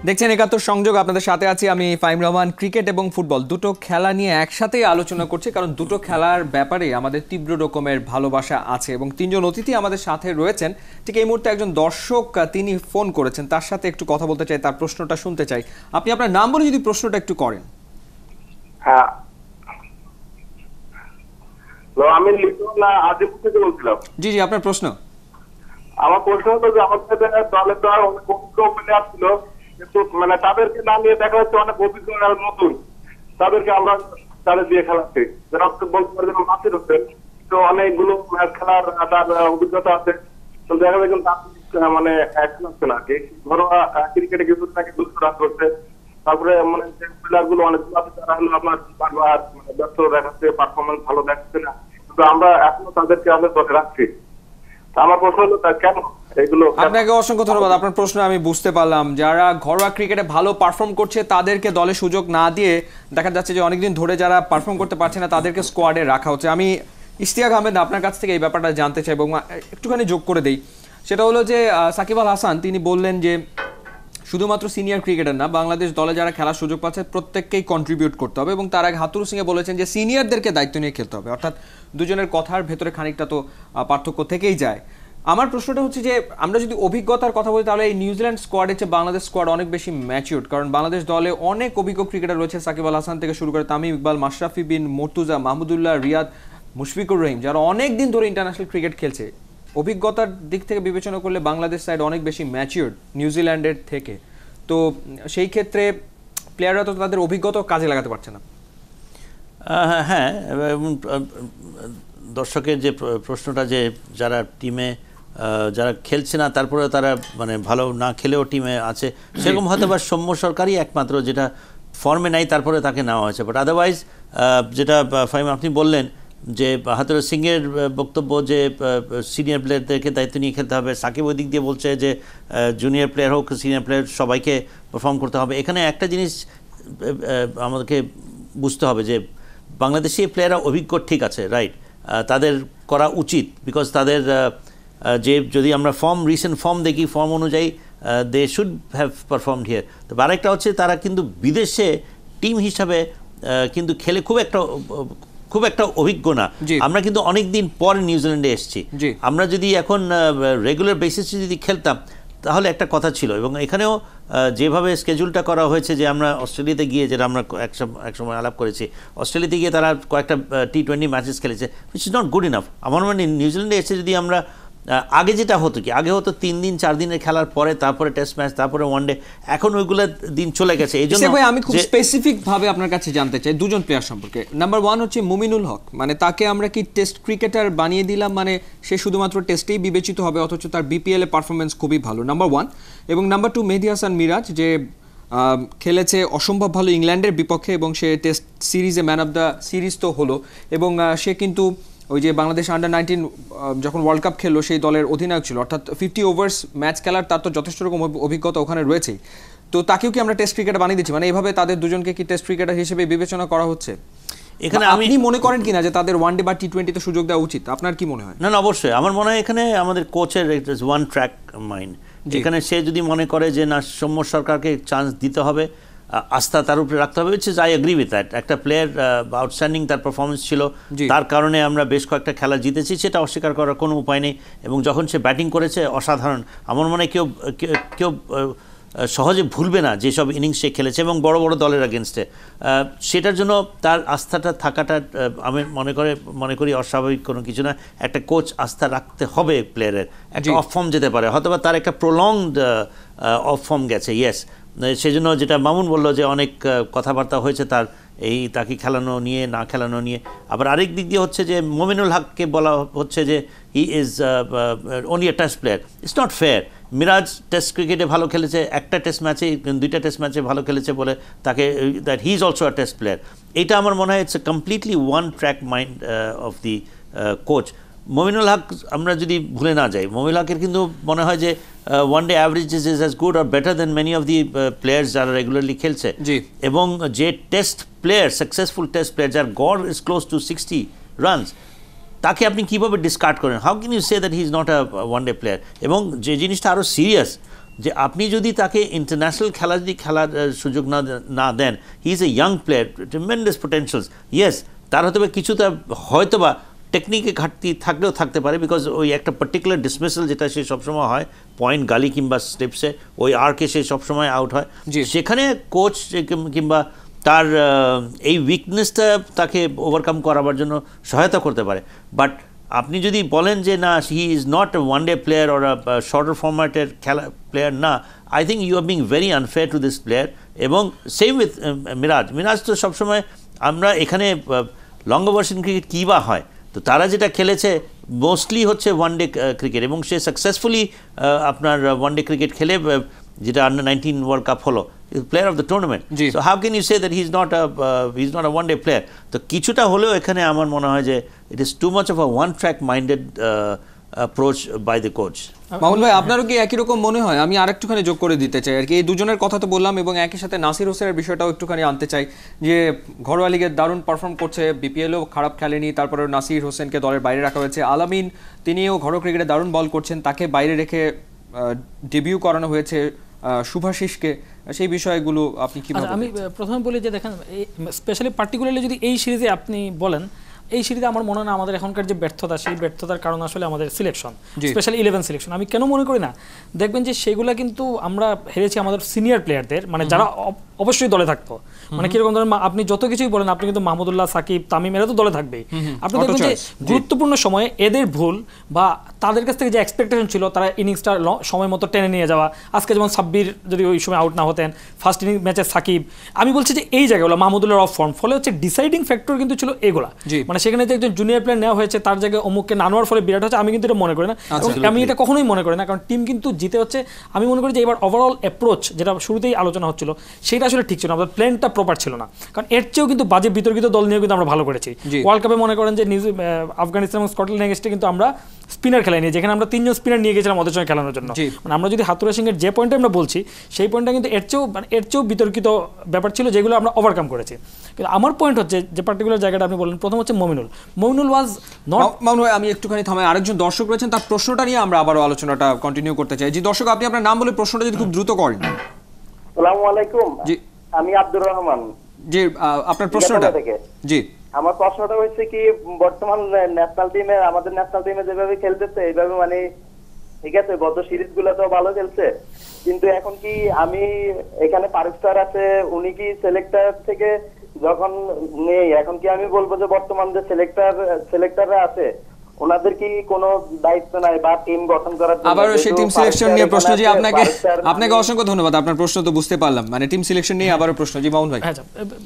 দেখছেন একাত্তর সংযোগ আপনাদের সাথে আছি আমি ফাইম রহমান। ক্রিকেট এবং ফুটবল দুটো খেলা নিয়ে একসাথেই আলোচনা করছি কারণ দুটো খেলার ব্যাপারে আমাদের তীব্র রকমের ভালোবাসা আছে এবং তিনজন অতিথি আমাদের সাথে রয়েছেন। ঠিক এই মুহূর্তে একজন দর্শক তিনি ফোন করেছেন তার সাথে একটু কথা বলতে চাই তার প্রশ্নটা শুনতে চাই। আপনি আপনার নাম বলে যদি প্রশ্নটা একটু করেন। হ্যাঁ। আমি লিটন আজিপুর থেকে বলছিলাম। জি জি আপনার প্রশ্ন। আমার প্রশ্ন হতো যে আমাদের দলে তো অনেক অভিজ্ঞ প্লেয়ার ছিল কিন্তু মানে তাদেরকে না নিয়ে দেখা যাচ্ছে অনেক অভিজ্ঞ নতুন। তাদেরকে আমরা তাদের দিয়ে খেলাচ্ছি। বলতে পারে যেমন মাসির হোসেন তো অনেকগুলো ম্যাচ খেলার তার অভিজ্ঞতা আছে। তো দেখা যায় কিন্তু মানে খেলাচ্ছে না কি ঘরোয়া ক্রিকেটে কিছু নাকি দুশো রান করছে। তারপরে মানে যে প্লেয়ারগুলো অনেকগুলো আছে, তারা হলো আপনার বারবার মানে ব্যস্ত দেখাচ্ছে পারফরমেন্স ভালো দেখাচ্ছে না। কিন্তু আমরা এখনও তাদেরকে আমাদের দলে রাখছি। আপনাকে অসংখ্য ধন্যবাদ। আপনার প্রশ্ন আমি বুঝতে পারলাম। যারা ঘরোয়া ক্রিকেটে ভালো পারফর্ম করছে, তাদেরকে দলে সুযোগ না দিয়ে দেখা যাচ্ছে যে অনেকদিন ধরে যারা পারফর্ম করতে পারছে না, তাদেরকে স্কোয়াডে রাখা হচ্ছে। আমি ইশতিয়াক আহমেদ আপনার কাছ থেকে এই ব্যাপারটা জানতে চাই এবং একটুখানি যোগ করে দেই। সেটা হলো যে সাকিব আল হাসান, তিনি বললেন যে, শুধুমাত্র সিনিয়র ক্রিকেটার না, বাংলাদেশ দলে যারা খেলার সুযোগ পাচ্ছে, প্রত্যেককেই কন্ট্রিবিউট করতে হবে এবং তার আগে হাতুরু সিংয়ে বলেছেন যে সিনিয়রদেরকে দায়িত্ব নিয়ে খেলতে হবে। অর্থাৎ দুজনের কথার ভেতরে খানিকটা তো পার্থক্য থেকেই যায়। আমার প্রশ্নটা হচ্ছে যে, আমরা যদি অভিজ্ঞতার কথা বলি, তাহলে এই নিউজিল্যান্ড স্কোয়াডের চেয়ে বাংলাদেশ স্কোয়াড অনেক বেশি ম্যাচিউর্ড কারণ বাংলাদেশ দলে অনেক অভিজ্ঞ ক্রিকেটার রয়েছে, সাকিব আল হাসান থেকে শুরু করে তামিম ইকবাল, মাশরাফি বিন, মর্তুজা, মাহমুদুল্লাহ, রিয়াদ, মুশফিকুর রহিম, যারা অনেক দিন ধরে ইন্টারন্যাশনাল ক্রিকেট খেলছে। অভিজ্ঞতার দিক থেকে বিবেচনা করলে বাংলাদেশ সাইড অনেক বেশি ম্যাচিউর্ড নিউজিল্যান্ডের থেকে। তো, সেই ক্ষেত্রে প্লেয়াররা তো তাদের অভিজ্ঞতা কাজে লাগাতে পারছে না। হ্যাঁ দর্শকের যে প্রশ্নটা যে যারা টিমে যারা খেলছে না তারপরে তারা মানে ভালো না খেলেও টিমে আছে সেরকম হয়তো বা সৌম্য সরকারই একমাত্র যেটা ফর্মে নাই তারপরে তাকে নেওয়া হয়েছে। বাট আদারওয়াইজ যেটা ফাহিম আপনি বললেন যে হাতুর সিংয়ের বক্তব্য যে সিনিয়র প্লেয়ারদেরকে দায়িত্ব নিয়ে খেলতে হবে সাকিব ওই দিক দিয়ে বলছে যে জুনিয়র প্লেয়ার হোক সিনিয়র প্লেয়ার সবাইকে পারফর্ম করতে হবে। এখানে একটা জিনিস আমাদেরকে বুঝতে হবে যে বাংলাদেশি প্লেয়াররা অভিজ্ঞ ঠিক আছে রাইট তাদের করা উচিত বিকজ তাদের যে যদি আমরা ফর্ম রিসেন্ট ফর্ম দেখি ফর্ম অনুযায়ী they should have perform here তো আরেকটা হচ্ছে তারা কিন্তু বিদেশে টিম হিসাবে কিন্তু খেলে খুব একটা খুব একটা অভিজ্ঞ না। আমরা কিন্তু অনেক দিন পর নিউজিল্যান্ডে এসেছি। আমরা যদি এখন রেগুলার বেসিসে যদি খেলতাম তাহলে একটা কথা ছিল এবং এখানেও যেভাবে স্কেজুলটা করা হয়েছে যে আমরা অস্ট্রেলিয়াতে গিয়ে যেটা আমরা এক সময় আলাপ করেছি, অস্ট্রেলিয়াতে গিয়ে তারা কয়েকটা টি টোয়েন্টি ম্যাচেস খেলেছে which is not good enough আমার মানে নিউজিল্যান্ডে এসে যদি আমরা আগে যেটা হতো কি আগে হতো তিন দিন চার দিনের খেলার পরে তারপরে টেস্ট ম্যাচ তারপরে ওয়ানডে এখন ওইগুলো দিন চলে গেছে এই জন্য আমি খুব স্পেসিফিক ভাবে আপনার কাছে জানতে চাই দুজন প্লেয়ার সম্পর্কে। নাম্বার ওয়ান হচ্ছে মুমিনুল হক। মানে তাকে আমরা কি টেস্ট ক্রিকেটার বানিয়ে দিলাম? মানে সে শুধুমাত্র টেস্টেই বিবেচিত হবে অথচ তার বিপিএল এ পারফরমেন্স খুবই ভালো নাম্বার ওয়ান এবং নাম্বার টু মেহেদি হাসান মিরাজ যে খেলেছে অসম্ভব ভালো ইংল্যান্ডের বিপক্ষে এবং সে টেস্ট সিরিজে ম্যান অফ দ্য সিরিজ তো হলো। এবং সে কিন্তু ওই যে বাংলাদেশ আন্ডার নাইনটিন যখন ওয়ার্ল্ড কাপ খেললো সেই দলের অধিনায়ক ছিল। অর্থাৎ ফিফটি ওভার্স ম্যাচ খেলার তার তো যথেষ্ট রকম অভি- অভিজ্ঞতা ওখানে রয়েছেই। তো তাকেও কি আমরা টেস্ট ক্রিকেটার বানিয়ে দিচ্ছি? মানে এইভাবে তাদের দুজনকে কি টেস্ট ক্রিকেটার হিসেবে বিবেচনা করা হচ্ছে? এখানে আপনি মনে করেন কিনা যে তাদের ওয়ান ডে বা টি টোয়েন্টিতে সুযোগ দেওয়া উচিত? আপনার কি মনে হয়? না না অবশ্যই। আমার মনে হয় এখানে আমাদের কোচের ওয়ান ট্র্যাক মাইন্ড। এখানে সে যদি মনে করে যে না সৌম্য সরকারকে চান্স দিতে হবে আস্থা তার উপরে রাখতে হবে হচ্ছে আই এগ্রি উইথ দ্যাট একটা প্লেয়ার আউটস্ট্যান্ডিং তার পারফরমেন্স ছিল। তার কারণে আমরা বেশ কয়েকটা খেলা জিতেছি সেটা অস্বীকার করার কোনো উপায় নেই। এবং যখন সে ব্যাটিং করেছে অসাধারণ। আমার মনে হয় কেউ কেউ- কেউ সহজে ভুলবে না যেসব ইনিংস সে খেলেছে এবং বড় বড় দলের আগেনস্টে সেটার জন্য তার আস্থাটা থাকাটা আমি মনে করে মনে করি অস্বাভাবিক কোনো কিছু না। একটা কোচ আস্থা রাখতে হবে প্লেয়ারের একটা অফ ফর্ম যেতে পারে। হয়তোবা তার একটা প্রলংড অফ ফর্ম গেছে ইয়েস সেই জন্য যেটা মামুন বলল যে অনেক কথাবার্তা হয়েছে তার, এই তাকে খেলানো নিয়ে, না খেলানো নিয়ে। আবার আরেক দিক দিয়ে হচ্ছে যে মোমিনুল হককে বলা হচ্ছে যে he is only a test player it's not fair Miraz test ক্রিকেটে ভালো খেলেছে, একটা টেস্ট ম্যাচে দুইটা টেস্ট ম্যাচে ভালো খেলেছে বলে তাকে that he is also a test player এটা আমার মনে হয় it's completely one track mind of the coach Mominul Haque, আমরা যদি ভুলে না যাই, মমিনুল হকের কিন্তু মনে হয় যে one day average is is as good or better than many of the players যারা রেগুলারলি খেলছে। এবং যে test player successful test player যার গড় is close to sixty runs তাকে আপনি কীভাবে ডিসকার্ড করেন? How can you say that he is not a one day player এবং যে জিনিসটা আরও সিরিয়াস যে আপনি যদি তাকে ইন্টারন্যাশনাল খেলা যদি খেলার সুযোগ না না then he is a young player tremendous potentials yes তার হয়তো বা কিছুটা হয়তোবা টেকনিকে ঘাটতি থাকলেও থাকতে পারে বিকজ ওই একটা পার্টিকুলার ডিসমিসাল যেটা সে সবসময় হয় পয়েন্ট গালি কিংবা স্টেপসে ওই আর্কে সে সবসময় আউট হয়। সেখানে কোচ কিংবা তার এই উইকনেসটা তাকে ওভারকাম করাবার জন্য সহায়তা করতে পারে। বাট আপনি যদি বলেন যে না he is not a one day player or shorter ফরম্যাটের খেলা প্লেয়ার না I think you are being very unfair to this player এবং সেম উইথ মিরাজ মিরাজ তো সবসময় আমরা এখানে লং ওভার্সিন ক্রিকেট কী বা হয় তো তারা যেটা খেলেছে মোস্টলি হচ্ছে ওয়ান ডে ক্রিকেট এবং সে সাকসেসফুলি আপনার ওয়ান ডে ক্রিকেট খেলে যেটা আন্ডার নাইনটিন ওয়ার্ল্ড কাপ হলো player of the tournament G. So how can you say that he is not he is not a one day player তো কিছুটা হলেও এখানে আমার মনে হয় যে it is too much of a one track minded approach by the coach Mamun ভাই আপনারও কি একই রকম মনে হয়? আমি আরেকটুখানি যোগ করে দিতে চাই। আর কি এই দুজনের কথা তো বললাম এবং একই সাথে নাসির হোসেনের বিষয়টাও একটুখানি আনতে চাই যে ঘরোয়া লিগে দারুণ পারফর্ম করছে বিপিএলও খারাপ খেলেনি তারপরে নাসির হোসেনকে দলের বাইরে রাখা হয়েছে। আলামিন তিনিও ঘরোয়া ক্রিকেটে দারুণ বল করছেন তাকে বাইরে রেখে ডেবিউ করানো হয়েছে আহ, শুভাশিসকে সেই বিষয়গুলো আপনি কি আচ্ছা আমি প্রথমে বলি যে দেখেন স্পেশালি পার্টিকুলারলি যদি এই সিরিজে আপনি বলেন এই সিরিজে আমার মনে হয় না আমাদের এখনকার যে ব্যর্থতা সেই ব্যর্থতার কারণ আসলে আমাদের সিলেকশন। স্পেশালি ইলেভেন সিলেকশন আমি কেন মনে করি না? দেখবেন যে সেগুলো কিন্তু আমরা হেরেছি আমাদের সিনিয়র প্লেয়ারদের মানে যারা অবশ্যই দলে থাকতো। মানে কীরকম ধরেন আপনি যত কিছুই বলেন আপনি কিন্তু মাহমুদুল্লাহ সাকিব তামিম এরা তো দলে থাকবেই। আপনি দেখবেন যে গুরুত্বপূর্ণ সময়ে এদের ভুল বা তাদের কাছ থেকে যে এক্সপেকটেশন ছিল তারা ইনিংসটা সময় মতো টেনে নিয়ে যাওয়া। আজকে যেমন সাব্বির যদি ওই সময় আউট না হতেন ফার্স্ট ইনিংস ম্যাচে সাকিব। আমি বলছি যে এই জায়গাগুলো মাহমুদুল্লাহ অফ ফর্ম ফলে হচ্ছে ডিসাইডিং ফ্যাক্টর কিন্তু ছিল এগুলা। মানে সেখানে যে একজন জুনিয়র প্লেয়ার নেওয়া হয়েছে তার জায়গায় অমুককে না নেওয়ার ফলে বিরাট হচ্ছে আমি কিন্তু এটা মনে করি না। এবং আমি এটা কখনোই মনে করি না কারণ টিম কিন্তু জিতে হচ্ছে আমি মনে করি যে এবার ওভারঅল অ্যাপ্রোচ যেটা শুরুতেই আলোচনা হচ্ছিল সেটা আসলে ঠিক ছিল না আমাদের প্ল্যানটা প্রপার ছিল না। কারণ এর চেয়েও কিন্তু বাজে বিতর্কিত দল নিয়েও কিন্তু আমরা ভালো করেছি। ওয়ার্ল্ড কাপে মনে করেন যে নিউজ আফগানিস্তান এবং স্কটল্যান্ড এগেস্টে কিন্তু আমরা স্পিনার খেলাই নিয়ে যেখানে আমরা তিনজন স্পিনার নিয়ে গেছিলাম ওদের সঙ্গে খেলানোর জন্য। মানে আমরা যদি হাতুরা সিংয়ের যে পয়েন্টে আমরা বলছি সেই পয়েন্টটা কিন্তু এর চেয়েও মানে এর চেয়েও বিতর্কিত ব্যাপার ছিল যেগুলো আমরা ওভারকাম করেছি। কিন্তু আমার পয়েন্ট হচ্ছে যে পার্টিকুলার জায়গাটা আপনি বললেন প্রথম হচ্ছে মমিনুল। মমিনুল ওয়াজ নট মামুন ভাই আমি একটুখানি থামাই আরেকজন দর্শক রয়েছেন তার প্রশ্নটা নিয়ে আমরা আবারও আলোচনাটা কন্টিনিউ করতে চাই। জি দর্শক আপনি আপনার নাম বলে প্রশ্নটা যদি খুব দ্রুত করেন। আলাইকুম। জি। আমি আব্দুর রহমান। জি আপনার প্রশ্নটা। জি। আমার প্রশ্নটা হচ্ছে কি বর্তমান ন্যাশনাল টিমে আমাদের ন্যাশনাল টিমে যেভাবে খেলতেছে এইভাবে মানে ঠিক আছে গত সিরিজগুলো তো ভালো খেলছে। কিন্তু এখন কি আমি এখানে পারুক স্টার আছে উনি কি সিলেক্টর থেকে যখন নেই এখন কি আমি বলব যে বর্তমান যে সিলেক্টর সিলেক্টররা আছে ওনাদের কি কোনো দায়িত্ব নাই বা টিম গঠন করার জন্য? আবারও সেই টিম সিলেকশন নিয়ে প্রশ্ন জি আপনাকে আপনাকে অসংখ্য ধন্যবাদ আপনার প্রশ্ন তো বুঝতে পারলাম। মানে টিম সিলেকশন নিয়ে আবারও প্রশ্ন জি মামুন ভাই। আচ্ছা,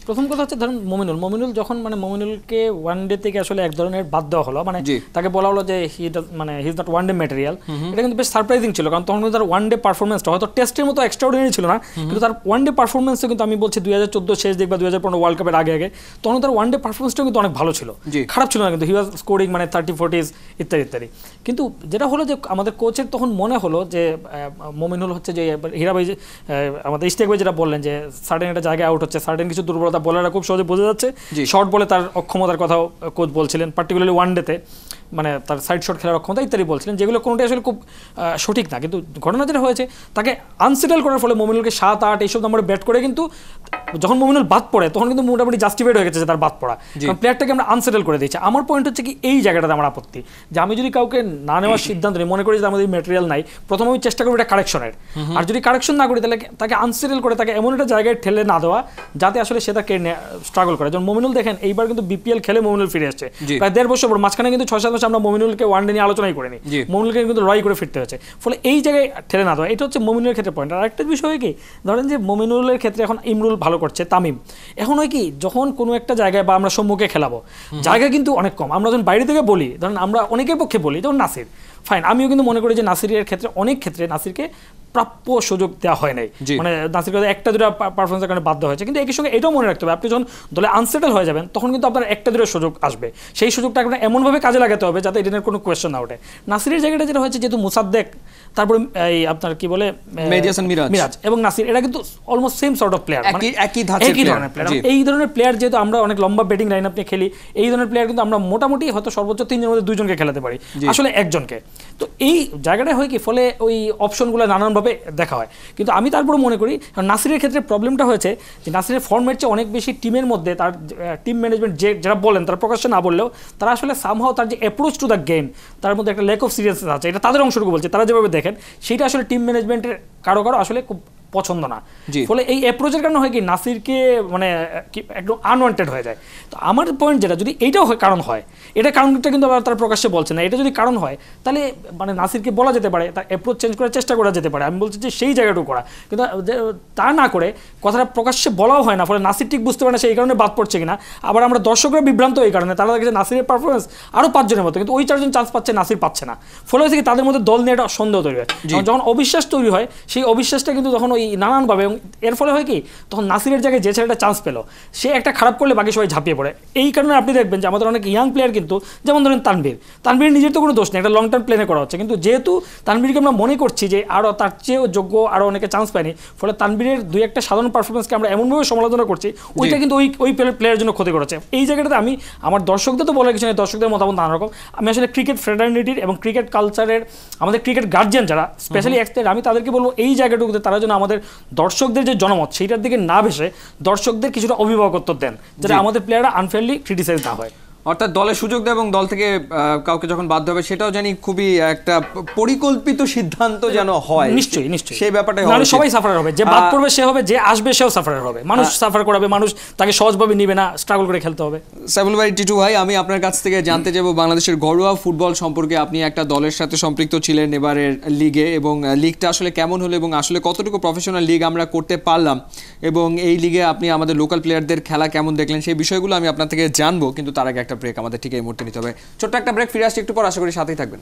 প্রথম কথা হচ্ছে ধরুন মমিনুল মমিনুল যখন মানে মমিনুলকে ওয়ান ডে থেকে আসলে এক ধরনের বাদ দেওয়া হলো মানে তাকে বলা হলো যে হি মানে he is not one day material এটা কিন্তু বেশ সারপ্রাইজিং ছিল কারণ তখন কিন্তু তার ওয়ান ডে পারফরমেন্সটা হয়তো টেস্টের মতো এক্সট্রাঅর্ডিনারি ছিল না কিন্তু তার ওয়ান ডে পারফরমেন্সও কিন্তু আমি বলছি দুই হাজার চোদ্দ শেষ দিক বা দুই হাজার পনেরো ওয়ার্ল্ড কাপের আগে আগে তখন তার ওয়ান ডে পারফরমেন্সটাও কিন্তু অনেক ভালো ছিল। খারাপ ছিল না কিন্তু হি ওয়াজ স্কোরিং মানে থার্টি ফোর্টিজ ইত্যাদি ইত্যাদি। কিন্তু যেটা হলো যে আমাদের কোচের তখন মনে হলো যে মমিনুল হচ্ছে যে হীরা ভাই আমাদের ইস্টেক ভাই যেটা বললেন যে সার্টেন একটা জায়গায় আউট হচ্ছে সার্টেন কিছু দুর্বলতা বলাররা খুব সহজে বোঝা যাচ্ছে। শর্ট বলে তার অক্ষমতার কথাও কোচ বলছিলেন পার্টিকুলারলি ওয়ান ডেতে মানে তার সাইড শট খেলার ক্ষমতা ইত্যাদি বলছিলেন যেগুলো কোনোটাই আসলে খুব সঠিক না। কিন্তু ঘটনা যেটা হয়েছে তাকে আনসেটেল করার ফলে মমিনুলকে সাত আট এইসব নম্বরে ব্যাট করে কিন্তু যখন মমিনুল বাদ পড়ে তখন কিন্তু মোটামুটি জাস্টিফাইড হয়ে গেছে যে তার বাদ পড়া। কারণ প্লেয়ারটাকে আমরা আনসেটেল করে দিয়েছি। আমার পয়েন্ট হচ্ছে কি এই জায়গাটাতে আমার আপত্তি। যে আমি যদি কাউকে না নেওয়ার সিদ্ধান্ত নিই মনে করি যে আমাদের ম্যাটেরিয়াল নাই প্রথমে আমি চেষ্টা করব এটা কারেকশনের আর যদি কারেকশন না করি তাহলে তাকে আনসেটেল করে তাকে এমন একটা জায়গায় ঠেলে না দেওয়া যাতে আসলে সে তাকে স্ট্রাগল করে। যেমন মমিনুল দেখেন এইবার কিন্তু বিপিএল খেলে মমিনুল ফিরে আসছে। প্রায় দেড় বছর পর মাঝখানে কিন্তু ছয় সাত মাস আমরা মমিনুলকে ওয়ান ডে নিয়ে আলোচনাই করিনি। মমিনুলকে কিন্তু লড়াই করে ফিরতে হয়েছে। ফলে এই জায়গায় ঠেলে না দেওয়া এটা হচ্ছে মমিনুলের ক্ষেত্রে পয়েন্ট আর একটা বিষয় কি ধরেন যে মমিনুলের ক্ষেত্রে এখন ইমরুল ভালো করছে তামিম। এখন হয় কি যখন কোনো একটা জায়গায় বা আমরা সম্মুখে খেলাবো জায়গা কিন্তু অনেক কম। আমরা যখন বাইরে থেকে বলি ধরেন আমরা অনেকের পক্ষে বলি যেমন নাসির। ফাইন আমিও কিন্তু মনে করি যে নাসিরের ক্ষেত্রে অনেক ক্ষেত্রে নাসিরকে প্রাপ্য সুযোগ দেওয়া হয় নাই। মানে হয়তো একটা দুটো পারফরমেন্সের কারণে বাধ্য হয়েছে। কিন্তু একই সঙ্গে এটাও মনে রাখতে হবে আপনি যখন দলে আনসেটেল হয়ে যাবেন তখন কিন্তু আপনার একটা দুটো সুযোগ আসবে। সেই সুযোগটা আপনার এমনভাবে কাজে লাগাতে হবে যাতে এটার কোনো কোয়েশ্চেন না ওঠে। নাসিরের জায়গাটা যেটা হয়েছে যেহেতু মুসাদ্দেক তারপরে এই আপনার কি বলে মিরাজ। মিরাজ এবং নাসির এরা কিন্তু almost same sort of player একই- একই একই ধরনের প্লেয়ার এই ধরনের প্লেয়ার যেহেতু আমরা অনেক লম্বা ব্যাটিং লাইন আপনি খেলি এই ধরনের প্লেয়ার কিন্তু আমরা মোটামুটি হয়তো সর্বোচ্চ তিনজনের মধ্যে দুইজনকে খেলাতে পারি। আসলে একজনকে। তো এই জায়গাটা হয় কি ফলে ওই অপশনগুলো নানানভাবে দেখা হয়। কিন্তু আমি তারপরে মনে করি নাসিরের ক্ষেত্রে প্রবলেমটা হয়েছে যে নাসিরের ফর্মের চেয়ে অনেক বেশি টিমের মধ্যে তার টিম ম্যানেজমেন্ট যে, যারা বলেন, তারা প্রকাশ্যে না বললেও তারা আসলে সামহাও তার যে অ্যাপ্রোচ টু দ্য গেম তার মধ্যে একটা লেক অফ সিরিয়াসনেস আছে। এটা তাদের অংশটুকু বলছে, তারা যেভাবে দেখেন সেটা আসলে টিম ম্যানেজমেন্টের কারও কারও আসলে খুব পছন্দ না। ফলে এই অ্যাপ্রোচের কারণে হয় কি নাসিরকে মানে একদম আনওয়ান্টেড হয়ে যায়। তো আমার পয়েন্ট যেটা যদি এইটাও হয় কারণ হয় এটা কারণটা কিন্তু আবার তারা প্রকাশ্যে বলছে না এটা যদি কারণ হয় তাহলে মানে নাসিরকে বলা যেতে পারে তার অ্যাপ্রোচ চেঞ্জ করার চেষ্টা করা যেতে পারে। আমি বলছি যে সেই জায়গাটুকু করা। কিন্তু তা না করে কথাটা প্রকাশ্যে বলাও হয় না ফলে নাসির ঠিক বুঝতে পারে না সেই কারণে বাদ পড়ছে কিনা। আবার আমরা দর্শকরা বিভ্রান্ত এই কারণে তারা দেখেছে নাসিরের পারফরমেন্স আরও পাঁচজনের মতো কিন্তু ওই চারজন চান্স পাচ্ছে নাসির পাচ্ছে না। ফলে হয়েছে কি তাদের মধ্যে দল নিয়ে একটা সন্দেহ তৈরি হয়। যখন অবিশ্বাস তৈরি হয় সেই অবিশ্বাসটা কিন্তু তখন ওই নানানভাবে এবং এর ফলে হয় কি তখন নাসিরের জায়গায় যে ছেলেটা চান্স পেল সে একটা খারাপ করলে বাকি সবাই ঝাঁপিয়ে পড়ে। এই কারণে আপনি দেখবেন যে আমাদের অনেক ইয়াং প্লেয়ার কিন্তু যেমন ধরেন তানভীর তানভীর নিজের তো কোনো দোষ নেই একটা লং টার্ম প্লেনে করা হচ্ছে। কিন্তু যেহেতু তানভীরকে আমরা মনে করছি যে আরও তার চেয়েও যোগ্য আরও অনেকে চান্স পায়নি ফলে তানভীরের দুই একটা সাধারণ পারফরমেন্সকে আমরা এমনভাবে সমালোচনা করছি ওইটা কিন্তু ওই ওই প্লেয়ারের জন্য ক্ষতি করেছে। এই জায়গাটাতে আমি আমার দর্শকদের তো বলার কিছু নেই দর্শকদের মতামত নানা রকম আমি আসলে ক্রিকেট ফ্রেটার্নিটির এবং ক্রিকেট কালচারের আমাদের ক্রিকেট গার্জিয়ান যারা স্পেশালি এক্সপেক্ট আমি তাদেরকে বলব এই জায়গাটুকুতে তারা যেন আমাদের দর্শকদের যে জনমত সেইটার দিকে না ভেসে দর্শকদের কিছুটা অভিভাবকত্ব দেন যাতে আমাদের প্লেয়াররা আনফেয়ারলি ক্রিটিসাইজ না হয়। অর্থাৎ দলে সুযোগ দেয় এবং দল থেকে কাউকে যখন বাধ্য হবে সেটাও জানি খুবই একটা পরিকল্পিত সিদ্ধান্ত যেন হয়। নিশ্চয়ই নিশ্চয়ই। সেই ব্যাপারটা সবাই সাফারার হবে। যে বাদ পড়বে সে হবে যে আসবে সেও সাফার হবে। মানুষ সাফার করাবে মানুষ তাকে সহজভাবে নিবে না স্ট্রাগল করে খেলতে হবে। সাইফুল ভাই টিটু ভাই আমি আপনার কাছ থেকে জানতে যাব বাংলাদেশের ঘরোয়া ফুটবল সম্পর্কে আপনি একটা দলের সাথে সম্পৃক্ত ছিলেন এবারের লিগে এবং লিগটা আসলে কেমন হলো এবং আসলে কতটুকু প্রফেশনাল লিগ আমরা করতে পারলাম এবং এই লিগে আপনি আমাদের লোকাল প্লেয়ারদের খেলা কেমন দেখলেন সেই বিষয়গুলো আমি আপনার থেকে জানব কিন্তু তার আগে একটা ব্রেক আমাদের ঠিক এই মুহূর্তে নিতে হবে। ছোট্ট একটা ব্রেক ফিরে আসছি, একটু পর আশা করি সাথেই থাকবেন।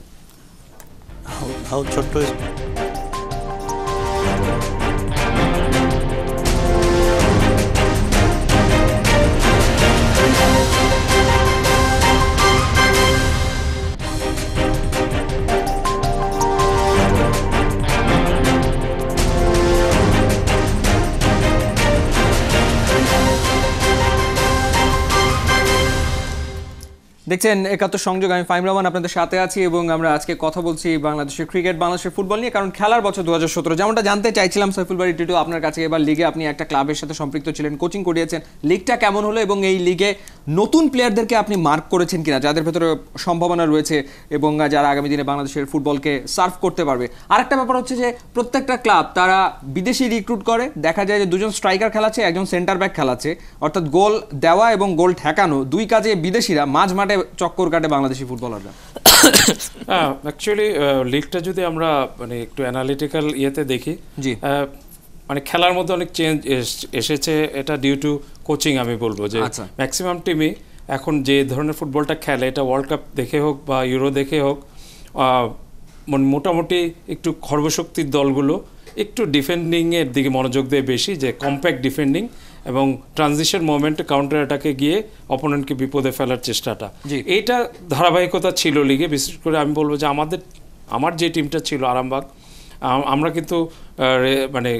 দেখছেন, একাত্তর সংযোগ, আমি ফাইম রহমান আপনাদের সাথে আছি এবং আমরা আজকে কথা বলছি বাংলাদেশের ক্রিকেট, বাংলাদেশের ফুটবল নিয়ে, কারণ খেলার বছর দু হাজার সতেরো, যেমনটা জানতে চাইছিলাম সাইফুল বাড়ি টিটু আপনার কাছে এবার লিগে আপনি একটা ক্লাবের সাথে সম্পৃক্ত ছিলেন, কোচিং করিয়েছেন। লিগটা কেমন হলো এবং এই লিগে নতুন প্লেয়ারদেরকে আপনি মার্ক করেছেন কিনা, যাদের ভেতরে সম্ভাবনা রয়েছে এবং যারা আগামী দিনে বাংলাদেশের ফুটবলকে সার্ভ করতে পারবে। আরেকটা ব্যাপার হচ্ছে যে, প্রত্যেকটা ক্লাব তারা বিদেশি রিক্রুট করে, দেখা যায় যে দুজন স্ট্রাইকার খেলাচ্ছে, একজন সেন্টার ব্যাক খেলাচ্ছে, অর্থাৎ গোল দেওয়া এবং গোল ঠেকানো দুই কাজে বিদেশিরা মাঝ মাঠে চক্কর কাটে বাংলাদেশি ফুটবলাররা অ্যাকচুয়ালি লিগটা যদি আমরা মানে একটু অ্যানালিটিক্যাল ইয়েতে দেখি জি। মানে খেলার মধ্যে অনেক চেঞ্জ এসেছে এটা ডিউ টু কোচিং আমি বলব যে আচ্ছা। ম্যাক্সিমাম টিমই এখন যে ধরনের ফুটবলটা খেলে এটা ওয়ার্ল্ড কাপ দেখে হোক বা ইউরো দেখে হোক মানে মোটামুটি একটু খর্বশক্তির দলগুলো একটু ডিফেন্ডিংয়ের দিকে মনোযোগ দেয় বেশি যে কম্প্যাক্ট ডিফেন্ডিং এবং ট্রানজিশন মোমেন্টে কাউন্টার অ্যাটাকে গিয়ে অপোনেন্টকে বিপদে ফেলার চেষ্টাটা জি। এইটা ধারাবাহিকতা ছিল লিগে বিশেষ করে আমি বলব যে আমাদের আমার যে টিমটা ছিল আরামবাগ আমরা কিন্তু মানে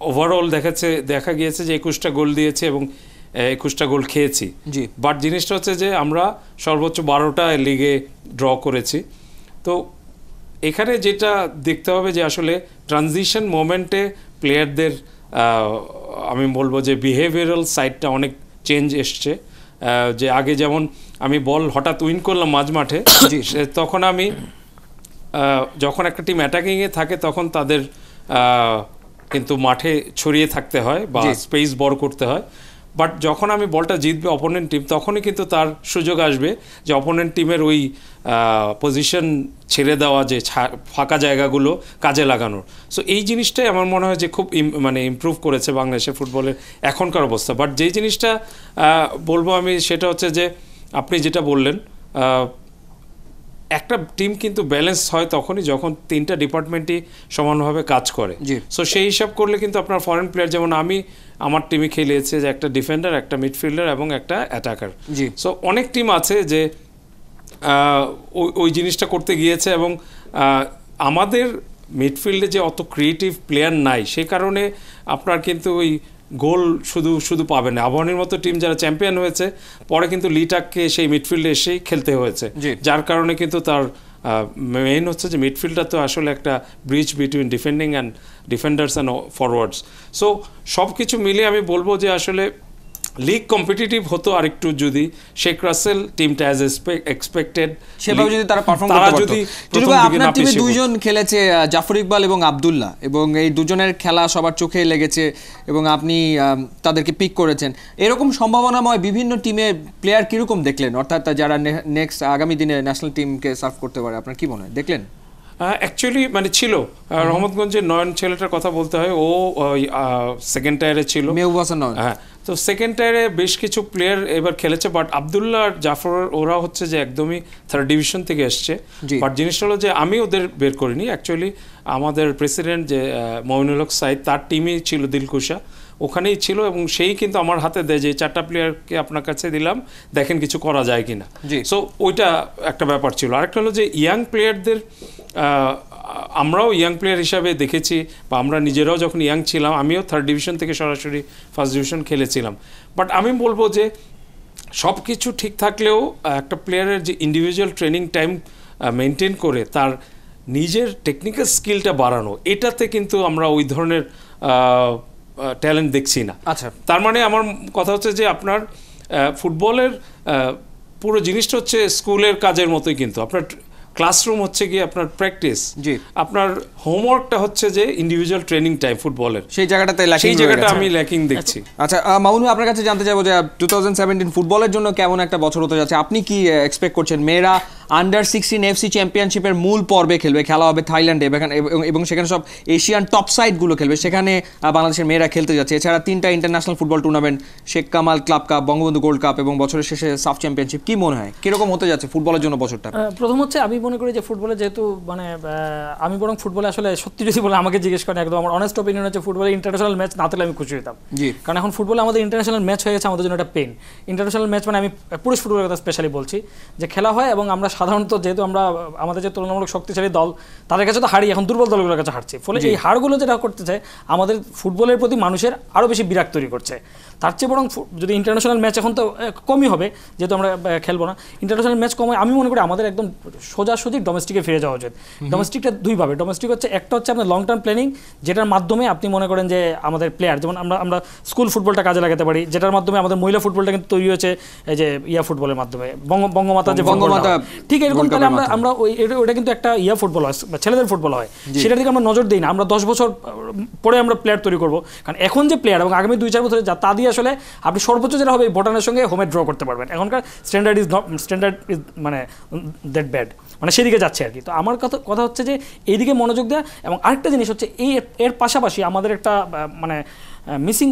ওভারঅল দেখাচ্ছে দেখা গিয়েছে যে একুশটা গোল দিয়েছে এবং একুশটা গোল খেয়েছি জি। বাট জিনিসটা হচ্ছে যে আমরা সর্বোচ্চ বারোটা লিগে ড্র করেছি তো এখানে যেটা দেখতে হবে যে আসলে ট্রানজিশন মোমেন্টে প্লেয়ারদের আমি বলব যে বিহেভিয়ারাল সাইডটা অনেক চেঞ্জ এসছে। যে আগে যেমন আমি বল হঠাৎ উইন করলাম মাঝ মাঠে <coughs> সে- তখন আমি যখন একটা টিম অ্যাটাকিংয়ে থাকে তখন তাদের কিন্তু মাঠে ছড়িয়ে থাকতে হয় বা স্পেস বড় করতে হয়। বাট যখন আমি বলটা জিতবে অপোনেন্ট টিম তখনই কিন্তু তার সুযোগ আসবে যে অপোনেন্ট টিমের ওই পজিশন ছেড়ে দেওয়া, যে ফাঁকা জায়গাগুলো কাজে লাগানোর। সো এই জিনিসটাই আমার মনে হয় যে খুব মানে ইম্প্রুভ করেছে বাংলাদেশের ফুটবলের এখনকার অবস্থা। বাট যেই জিনিসটা বলব আমি সেটা হচ্ছে যে, আপনি যেটা বললেন একটা টিম কিন্তু ব্যালেন্স হয় তখনই যখন তিনটা ডিপার্টমেন্টই সমানভাবে কাজ করে জি। সো সেই হিসাব করলে কিন্তু আপনার ফরেন প্লেয়ার যেমন আমি আমার টিমে খেলিয়েছে যে একটা ডিফেন্ডার একটা মিডফিল্ডার এবং একটা অ্যাটাকার জি। সো অনেক টিম আছে যে ওই ওই জিনিসটা করতে গিয়েছে এবং আমাদের মিডফিল্ডে যে অত ক্রিয়েটিভ প্লেয়ার নাই সেই কারণে আপনার কিন্তু ওই গোল শুধু শুধু পাবে না। আবাহনীর মতো টিম যারা চ্যাম্পিয়ন হয়েছে পরে কিন্তু লিটাককে সেই মিডফিল্ডে এসেই খেলতে হয়েছে। যার কারণে কিন্তু তার মেইন হচ্ছে যে মিডফিল্ডটা তো আসলে একটা bridge between defending and defenders and forwards so সব কিছু মিলিয়ে আমি বলব যে আসলে লিগ কম্পিটিটিভ হতো আরেকটু যদি শেখ রাসেল টিমটা অ্যাজ এক্সপেক্টেড সেভাবে যদি তারা পারফর্ম করতে যদি আপনার টিমে দুইজন খেলেছে জাফর ইকবাল এবং আব্দুল্লাহ। এবং এই দুজনের খেলা সবার চোখে লেগেছে এবং আপনি তাদেরকে পিক করেছেন। এরকম সম্ভাবনাময় বিভিন্ন টিমে প্লেয়ার কীরকম দেখলেন? অর্থাৎ যারা নেক্সট আগামী দিনে ন্যাশনাল টিমকে সার্ভ করতে পারে আপনার কি মনে হয়? দেখলেন? অ্যাকচুয়ালি মানে ছিল। রহমতগঞ্জের নয়ন ছেলেটার কথা বলতে হয় ও সেকেন্ড টায়ারে ছিল। মেহবুব হাসান নয়ন। হ্যাঁ। তো সেকেন্ড টায়ারে বেশ কিছু প্লেয়ার এবার খেলেছে বাট আবদুল্লাহ আর জাফর ওরা হচ্ছে যে একদমই থার্ড ডিভিশন থেকে এসছে। বাট জিনিসটা হলো যে আমি ওদের বের করিনি। অ্যাকচুয়ালি আমাদের প্রেসিডেন্ট যে মমিনুল হক সাইদ তার টিমই ছিল দিলকুশা। ওখানেই ছিল এবং সেই কিন্তু আমার হাতে দেয় যে চারটা প্লেয়ারকে আপনার কাছে দিলাম দেখেন কিছু করা যায় কিনা। জি। সো ওইটা একটা ব্যাপার ছিল। আরেকটা হলো যে ইয়াং প্লেয়ারদের আমরাও ইয়াং প্লেয়ার হিসাবে দেখেছি বা আমরা নিজেরাও যখন ইয়াং ছিলাম আমিও থার্ড ডিভিশন থেকে সরাসরি ফার্স্ট ডিভিশন খেলেছিলাম। বাট আমি বলব যে সব কিছু ঠিক থাকলেও একটা প্লেয়ারের যে ইন্ডিভিজুয়াল ট্রেনিং টাইম মেনটেন করে তার নিজের টেকনিক্যাল স্কিলটা বাড়ানো এটাতে কিন্তু আমরা ওই ধরনের ট্যালেন্ট দেখছি না। আচ্ছা। তার মানে আমার কথা হচ্ছে যে আপনার ফুটবলের পুরো জিনিসটা হচ্ছে স্কুলের কাজের মতোই কিন্তু। আপনার ক্লাসরুম হচ্ছে গিয়ে আপনার প্র্যাকটিস। জি। আপনার হোমওয়ার্কটা হচ্ছে যে ইন্ডিভিজুয়াল ট্রেনিং টাইম ফুটবলের। সেই জায়গাটাতে সেই জায়গাটা আমি ল্যাকিং দেখছি। আচ্ছা মাউনু মামুন আপনার কাছে জানতে চাইব যে টু থাউজেন্ড সেভেন্টিন ফুটবলের জন্য কেমন একটা বছর হতে যাচ্ছে? আপনি কি এক্সপেক্ট করছেন? মেয়েরা আন্ডার সিক্সটিন এফসি চ্যাম্পিয়নশিপের মূল পর্বে খেলবে। খেলা হবে থাইল্যান্ডে। এবং- সেখানে সব এশিয়ান টপ সাইডগুলো খেলবে। সেখানে বাংলাদেশের মেয়েরা খেলতে যাচ্ছে। এছাড়া তিনটা international football tournament Sheikh Kamal club cup Bangabandhu gold cup এবং বছরের শেষে সাফ চ্যাম্পিয়নশিপ কি মনে হয়? কীরকম হতে যাচ্ছে ফুটবলের জন্য বছরটা? প্রথম হচ্ছে আমি মনে করি যে ফুটবলে যেহেতু মানে আমি বরং ফুটবলে আসলে সত্যি যদি বলে আমাকে জিজ্ঞেস করেন একদম আমার অনেস্ট অপিনিয়ন হচ্ছে ফুটবলে ইন্টারন্যাশনাল ম্যাচ না থাকলে আমি খুশি হতাম। জি। কারণ এখন ফুটবলে আমাদের ইন্টারন্যাশনাল ম্যাচ হয়ে গেছে আমাদের জন্য একটা পেন ইন্টারন্যাশনাল ম্যাচ মানে আমি পুরুষ ফুটবলের কথা স্পেশালি বলছি। যে খেলা হয় এবং আমরা সাধারণত যেহেতু আমরা আমাদের যে তুলনামূলক শক্তিশালী দল তাদের কাছে তো হারি এখন দুর্বল দলগুলোর কাছে হারছি। ফলে এই হারগুলো যেটা করতে চায় আমাদের ফুটবলের প্রতি মানুষের আরও বেশি বিরাগ তৈরি করছে। তার চেয়ে বরং যদি ইন্টারন্যাশনাল ম্যাচ এখন তো কমই হবে যেহেতু আমরা খেলব না ইন্টারন্যাশনাল ম্যাচ কমে আমি মনে করি আমাদের একদম সোজাসুজি ডোমেস্টিকে ফিরে যাওয়া উচিত। ডোমেস্টিকটা দুইভাবে ডোমেস্টিক হচ্ছে একটা হচ্ছে আপনার লং টার্ম প্ল্যানিং যেটার মাধ্যমে আপনি মনে করেন যে আমাদের প্লেয়ার যেমন আমরা আমরা স্কুল ফুটবলটা কাজে লাগাতে পারি যেটার মাধ্যমে আমাদের মহিলা ফুটবলটা কিন্তু তৈরি হয়েছে এই যে ইয়া ফুটবলের মাধ্যমে বঙ্গ বঙ্গমাতা যে বঙ্গমাতা। ঠিক এরকম তাহলে আমরা। আমরা ওই ওটা কিন্তু একটা ইয়া ফুটবল হয় ছেলেদের ফুটবল হয়। সেটার দিকে আমরা নজর দিই না। আমরা দশ বছর পরে আমরা প্লেয়ার তৈরি করব। কারণ এখন যে প্লেয়ার এবং আগামী দুই চার বছরে যা তা দিয়ে আসলে আপনি সর্বোচ্চ যেটা হবে ভুটানের সঙ্গে হোমে ড্র করতে পারবেন। এখনকার স্ট্যান্ডার্ড ইজ স্ট্যান্ডার্ড ইজ মানে দ্যাট ব্যাড মানে সেদিকে যাচ্ছে আর কি। তো আমার কথা কথা হচ্ছে যে এইদিকে মনোযোগ দেওয়া এবং আরেকটা জিনিস হচ্ছে এই এর পাশাপাশি আমাদের একটা মানে মিসিং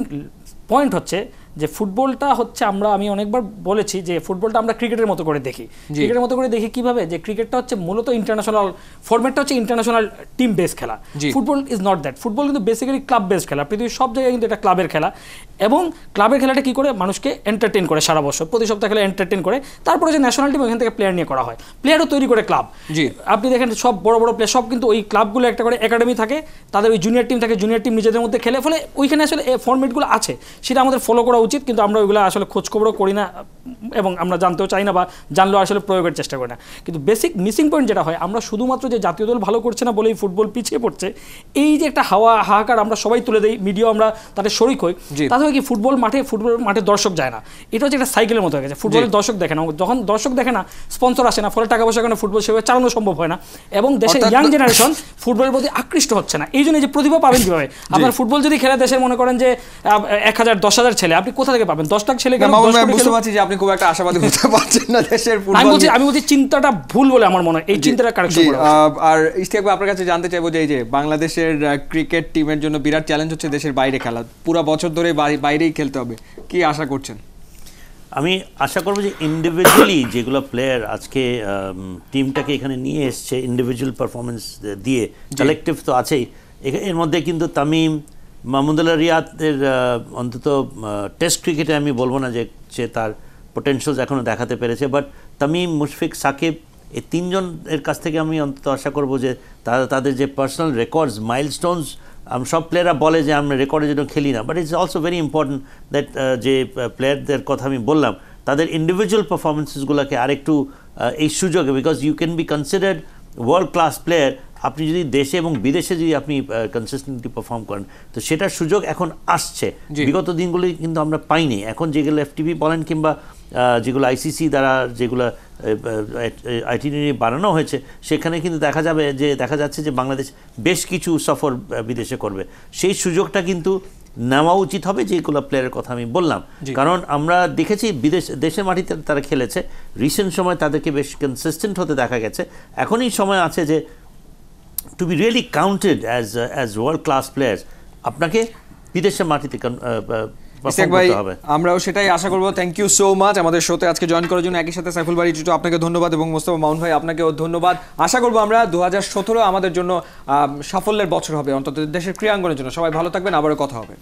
পয়েন্ট হচ্ছে যে ফুটবলটা হচ্ছে আমরা আমি অনেকবার বলেছি যে ফুটবলটা আমরা ক্রিকেটের মতো করে দেখি। ক্রিকেটের মতো করে দেখি কীভাবে? যে ক্রিকেটটা হচ্ছে মূলত ইন্টারন্যাশনাল ফরম্যাটটা হচ্ছে ইন্টারন্যাশনাল টিম বেস খেলা। Football is not that football কিন্তু বেসিক্যালি ক্লাব বেস খেলা। পৃথিবীর সব জায়গায় কিন্তু এটা ক্লাবের খেলা। এবং ক্লাবের খেলাটা কি করে? মানুষকে এন্টারটেন করে সারা বছর। প্রতি সপ্তাহে খেলে এন্টারটেন করে। তারপরে যে ন্যাশনাল টিম ওখান থেকে প্লেয়ার নিয়ে করা হয়। প্লেয়ারও তৈরি করে ক্লাব জি। আপনি দেখেন সব বড় বড় প্লেয়ার সব কিন্তু ওই ক্লাবগুলো একটা করে একাডেমি থাকে। তাদের ওই জুনিয়র টিম থাকে। জুনিয়র টিম নিজেদের মধ্যে খেলে। ফলে ওইখানে আসলে ফর্মেটগুলো আছে। সেটা আমাদের ফলো করা উচিত কিন্তু আমরা ওইগুলো আসলে খোঁজখবরও করি না এবং আমরা জানতেও চাই না বা জানলেও আসলে প্রয়োগের চেষ্টা করি না। কিন্তু বেসিক মিসিং পয়েন্ট যেটা হয় আমরা শুধুমাত্র যে জাতীয় দল ভালো করছে না বলেই ফুটবল পিছিয়ে পড়ছে এই যে একটা হাওয়া হাহাকার আমরা সবাই তুলে দিই মিডিয়া আমরা তাদের শরিক হই। তাতে কি ফুটবল মাঠে ফুটবল মাঠে দর্শক যায় না? এটা হচ্ছে একটা সাইকেলের মতো হয়ে গেছে। ফুটবলের দর্শক দেখে না যখন দর্শক দেখে না স্পন্সর আসে না ফলে টাকা পয়সা কারণে ফুটবল সেভাবে চালানো সম্ভব হয় না? এবং দেশের ইয়াং জেনারেশন ফুটবলের প্রতি আকৃষ্ট হচ্ছে না। এই জন্য যে প্রতিভা পাবেন কীভাবে? আপনার ফুটবল যদি খেলে দেশের মনে করেন যে এক হাজার দশ হাজার ছেলে আপনি কোথা থেকে পাবেন? দশ লাখ ছেলে বুঝতে পারছি যে আপনি খুব একটা আশাবাদী <laughs> হতে পারছেন না দেশের আমি বলছি আমি বলছি চিন্তাটা ভুল বলে আমার মনে হয়। এই চিন্তাটা কারেকশন আর ইস্তিয়াক ভাই আপনার কাছে জানতে চাইব যে এই যে বাংলাদেশের ক্রিকেট টিমের জন্য বিরাট চ্যালেঞ্জ হচ্ছে দেশের বাইরে খেলা। পুরো বছর ধরে বাইরেই খেলতে হবে। কি আশা করছেন? আমি আশা করব যে ইন্ডিভিজুয়ালি যেগুলো প্লেয়ার আজকে টিমটাকে এখানে নিয়ে এসছে ইন্ডিভিজুয়াল পারফরমেন্স দিয়ে কালেকটিভ তো আছেই। এর মধ্যে কিন্তু তামিম মাহমুদুল্লাহ রিয়াদের অন্তত টেস্ট ক্রিকেটে আমি বলব না যে সে তার পোটেনশিয়ালস এখনও দেখাতে পেরেছে বাট তামিম, মুশফিক, সাকিব, এই তিনজনের কাছ থেকে আমি অন্তত আশা করব যে তারা তাদের যে পার্সোনাল রেকর্ডস মাইলস্টোনস সব প্লেয়াররা বলে যে আমরা রেকর্ডের জন্য খেলি না but it's also very important that যে প্লেয়ারদের কথা আমি বললাম, তাদের ইন্ডিভিজুয়াল পারফরমেন্সেসগুলোকে আরেকটু এই সুযোগে because you can be considered world class player আপনি যদি দেশে এবং বিদেশে যদি আপনি কনসিস্টেন্টলি পারফর্ম করেন তো সেটার সুযোগ এখন আসছে। বিগত দিনগুলি কিন্তু আমরা পাইনি। এখন যেগুলো এফটিভি বলেন কিংবা যেগুলো আইসিসি দ্বারা যেগুলো আইটিনারি বানানো হয়েছে সেখানে কিন্তু দেখা যাবে যে দেখা যাচ্ছে যে বাংলাদেশ বেশ কিছু সফর বিদেশে করবে। সেই সুযোগটা কিন্তু নেওয়া উচিত হবে যেগুলো প্লেয়ারের কথা আমি বললাম। কারণ আমরা দেখেছি বিদেশ দেশের মাটিতে তারা খেলেছে। রিসেন্ট সময় তাদেরকে বেশ কনসিস্টেন্ট হতে দেখা গেছে। এখনই সময় আছে যে to be really counted as as world class players আপনাকে বিদেশের মাটিতে ভাই আমরাও সেটাই আশা করব। থ্যাংক ইউ সো মাচ আমাদের শোতে আজকে জয়েন করার জন্য। একই সাথে সাইফুল বাড়ি টুটু আপনাকে ধন্যবাদ এবং মোস্তফা মাউন ভাই আপনাকেও ধন্যবাদ। আশা করব আমরা দু হাজার সতেরো আমাদের জন্য সাফল্যের বছর হবে অন্তত দেশের ক্রীড়াঙ্গনের জন্য। সবাই ভালো থাকবেন আবারও কথা হবে।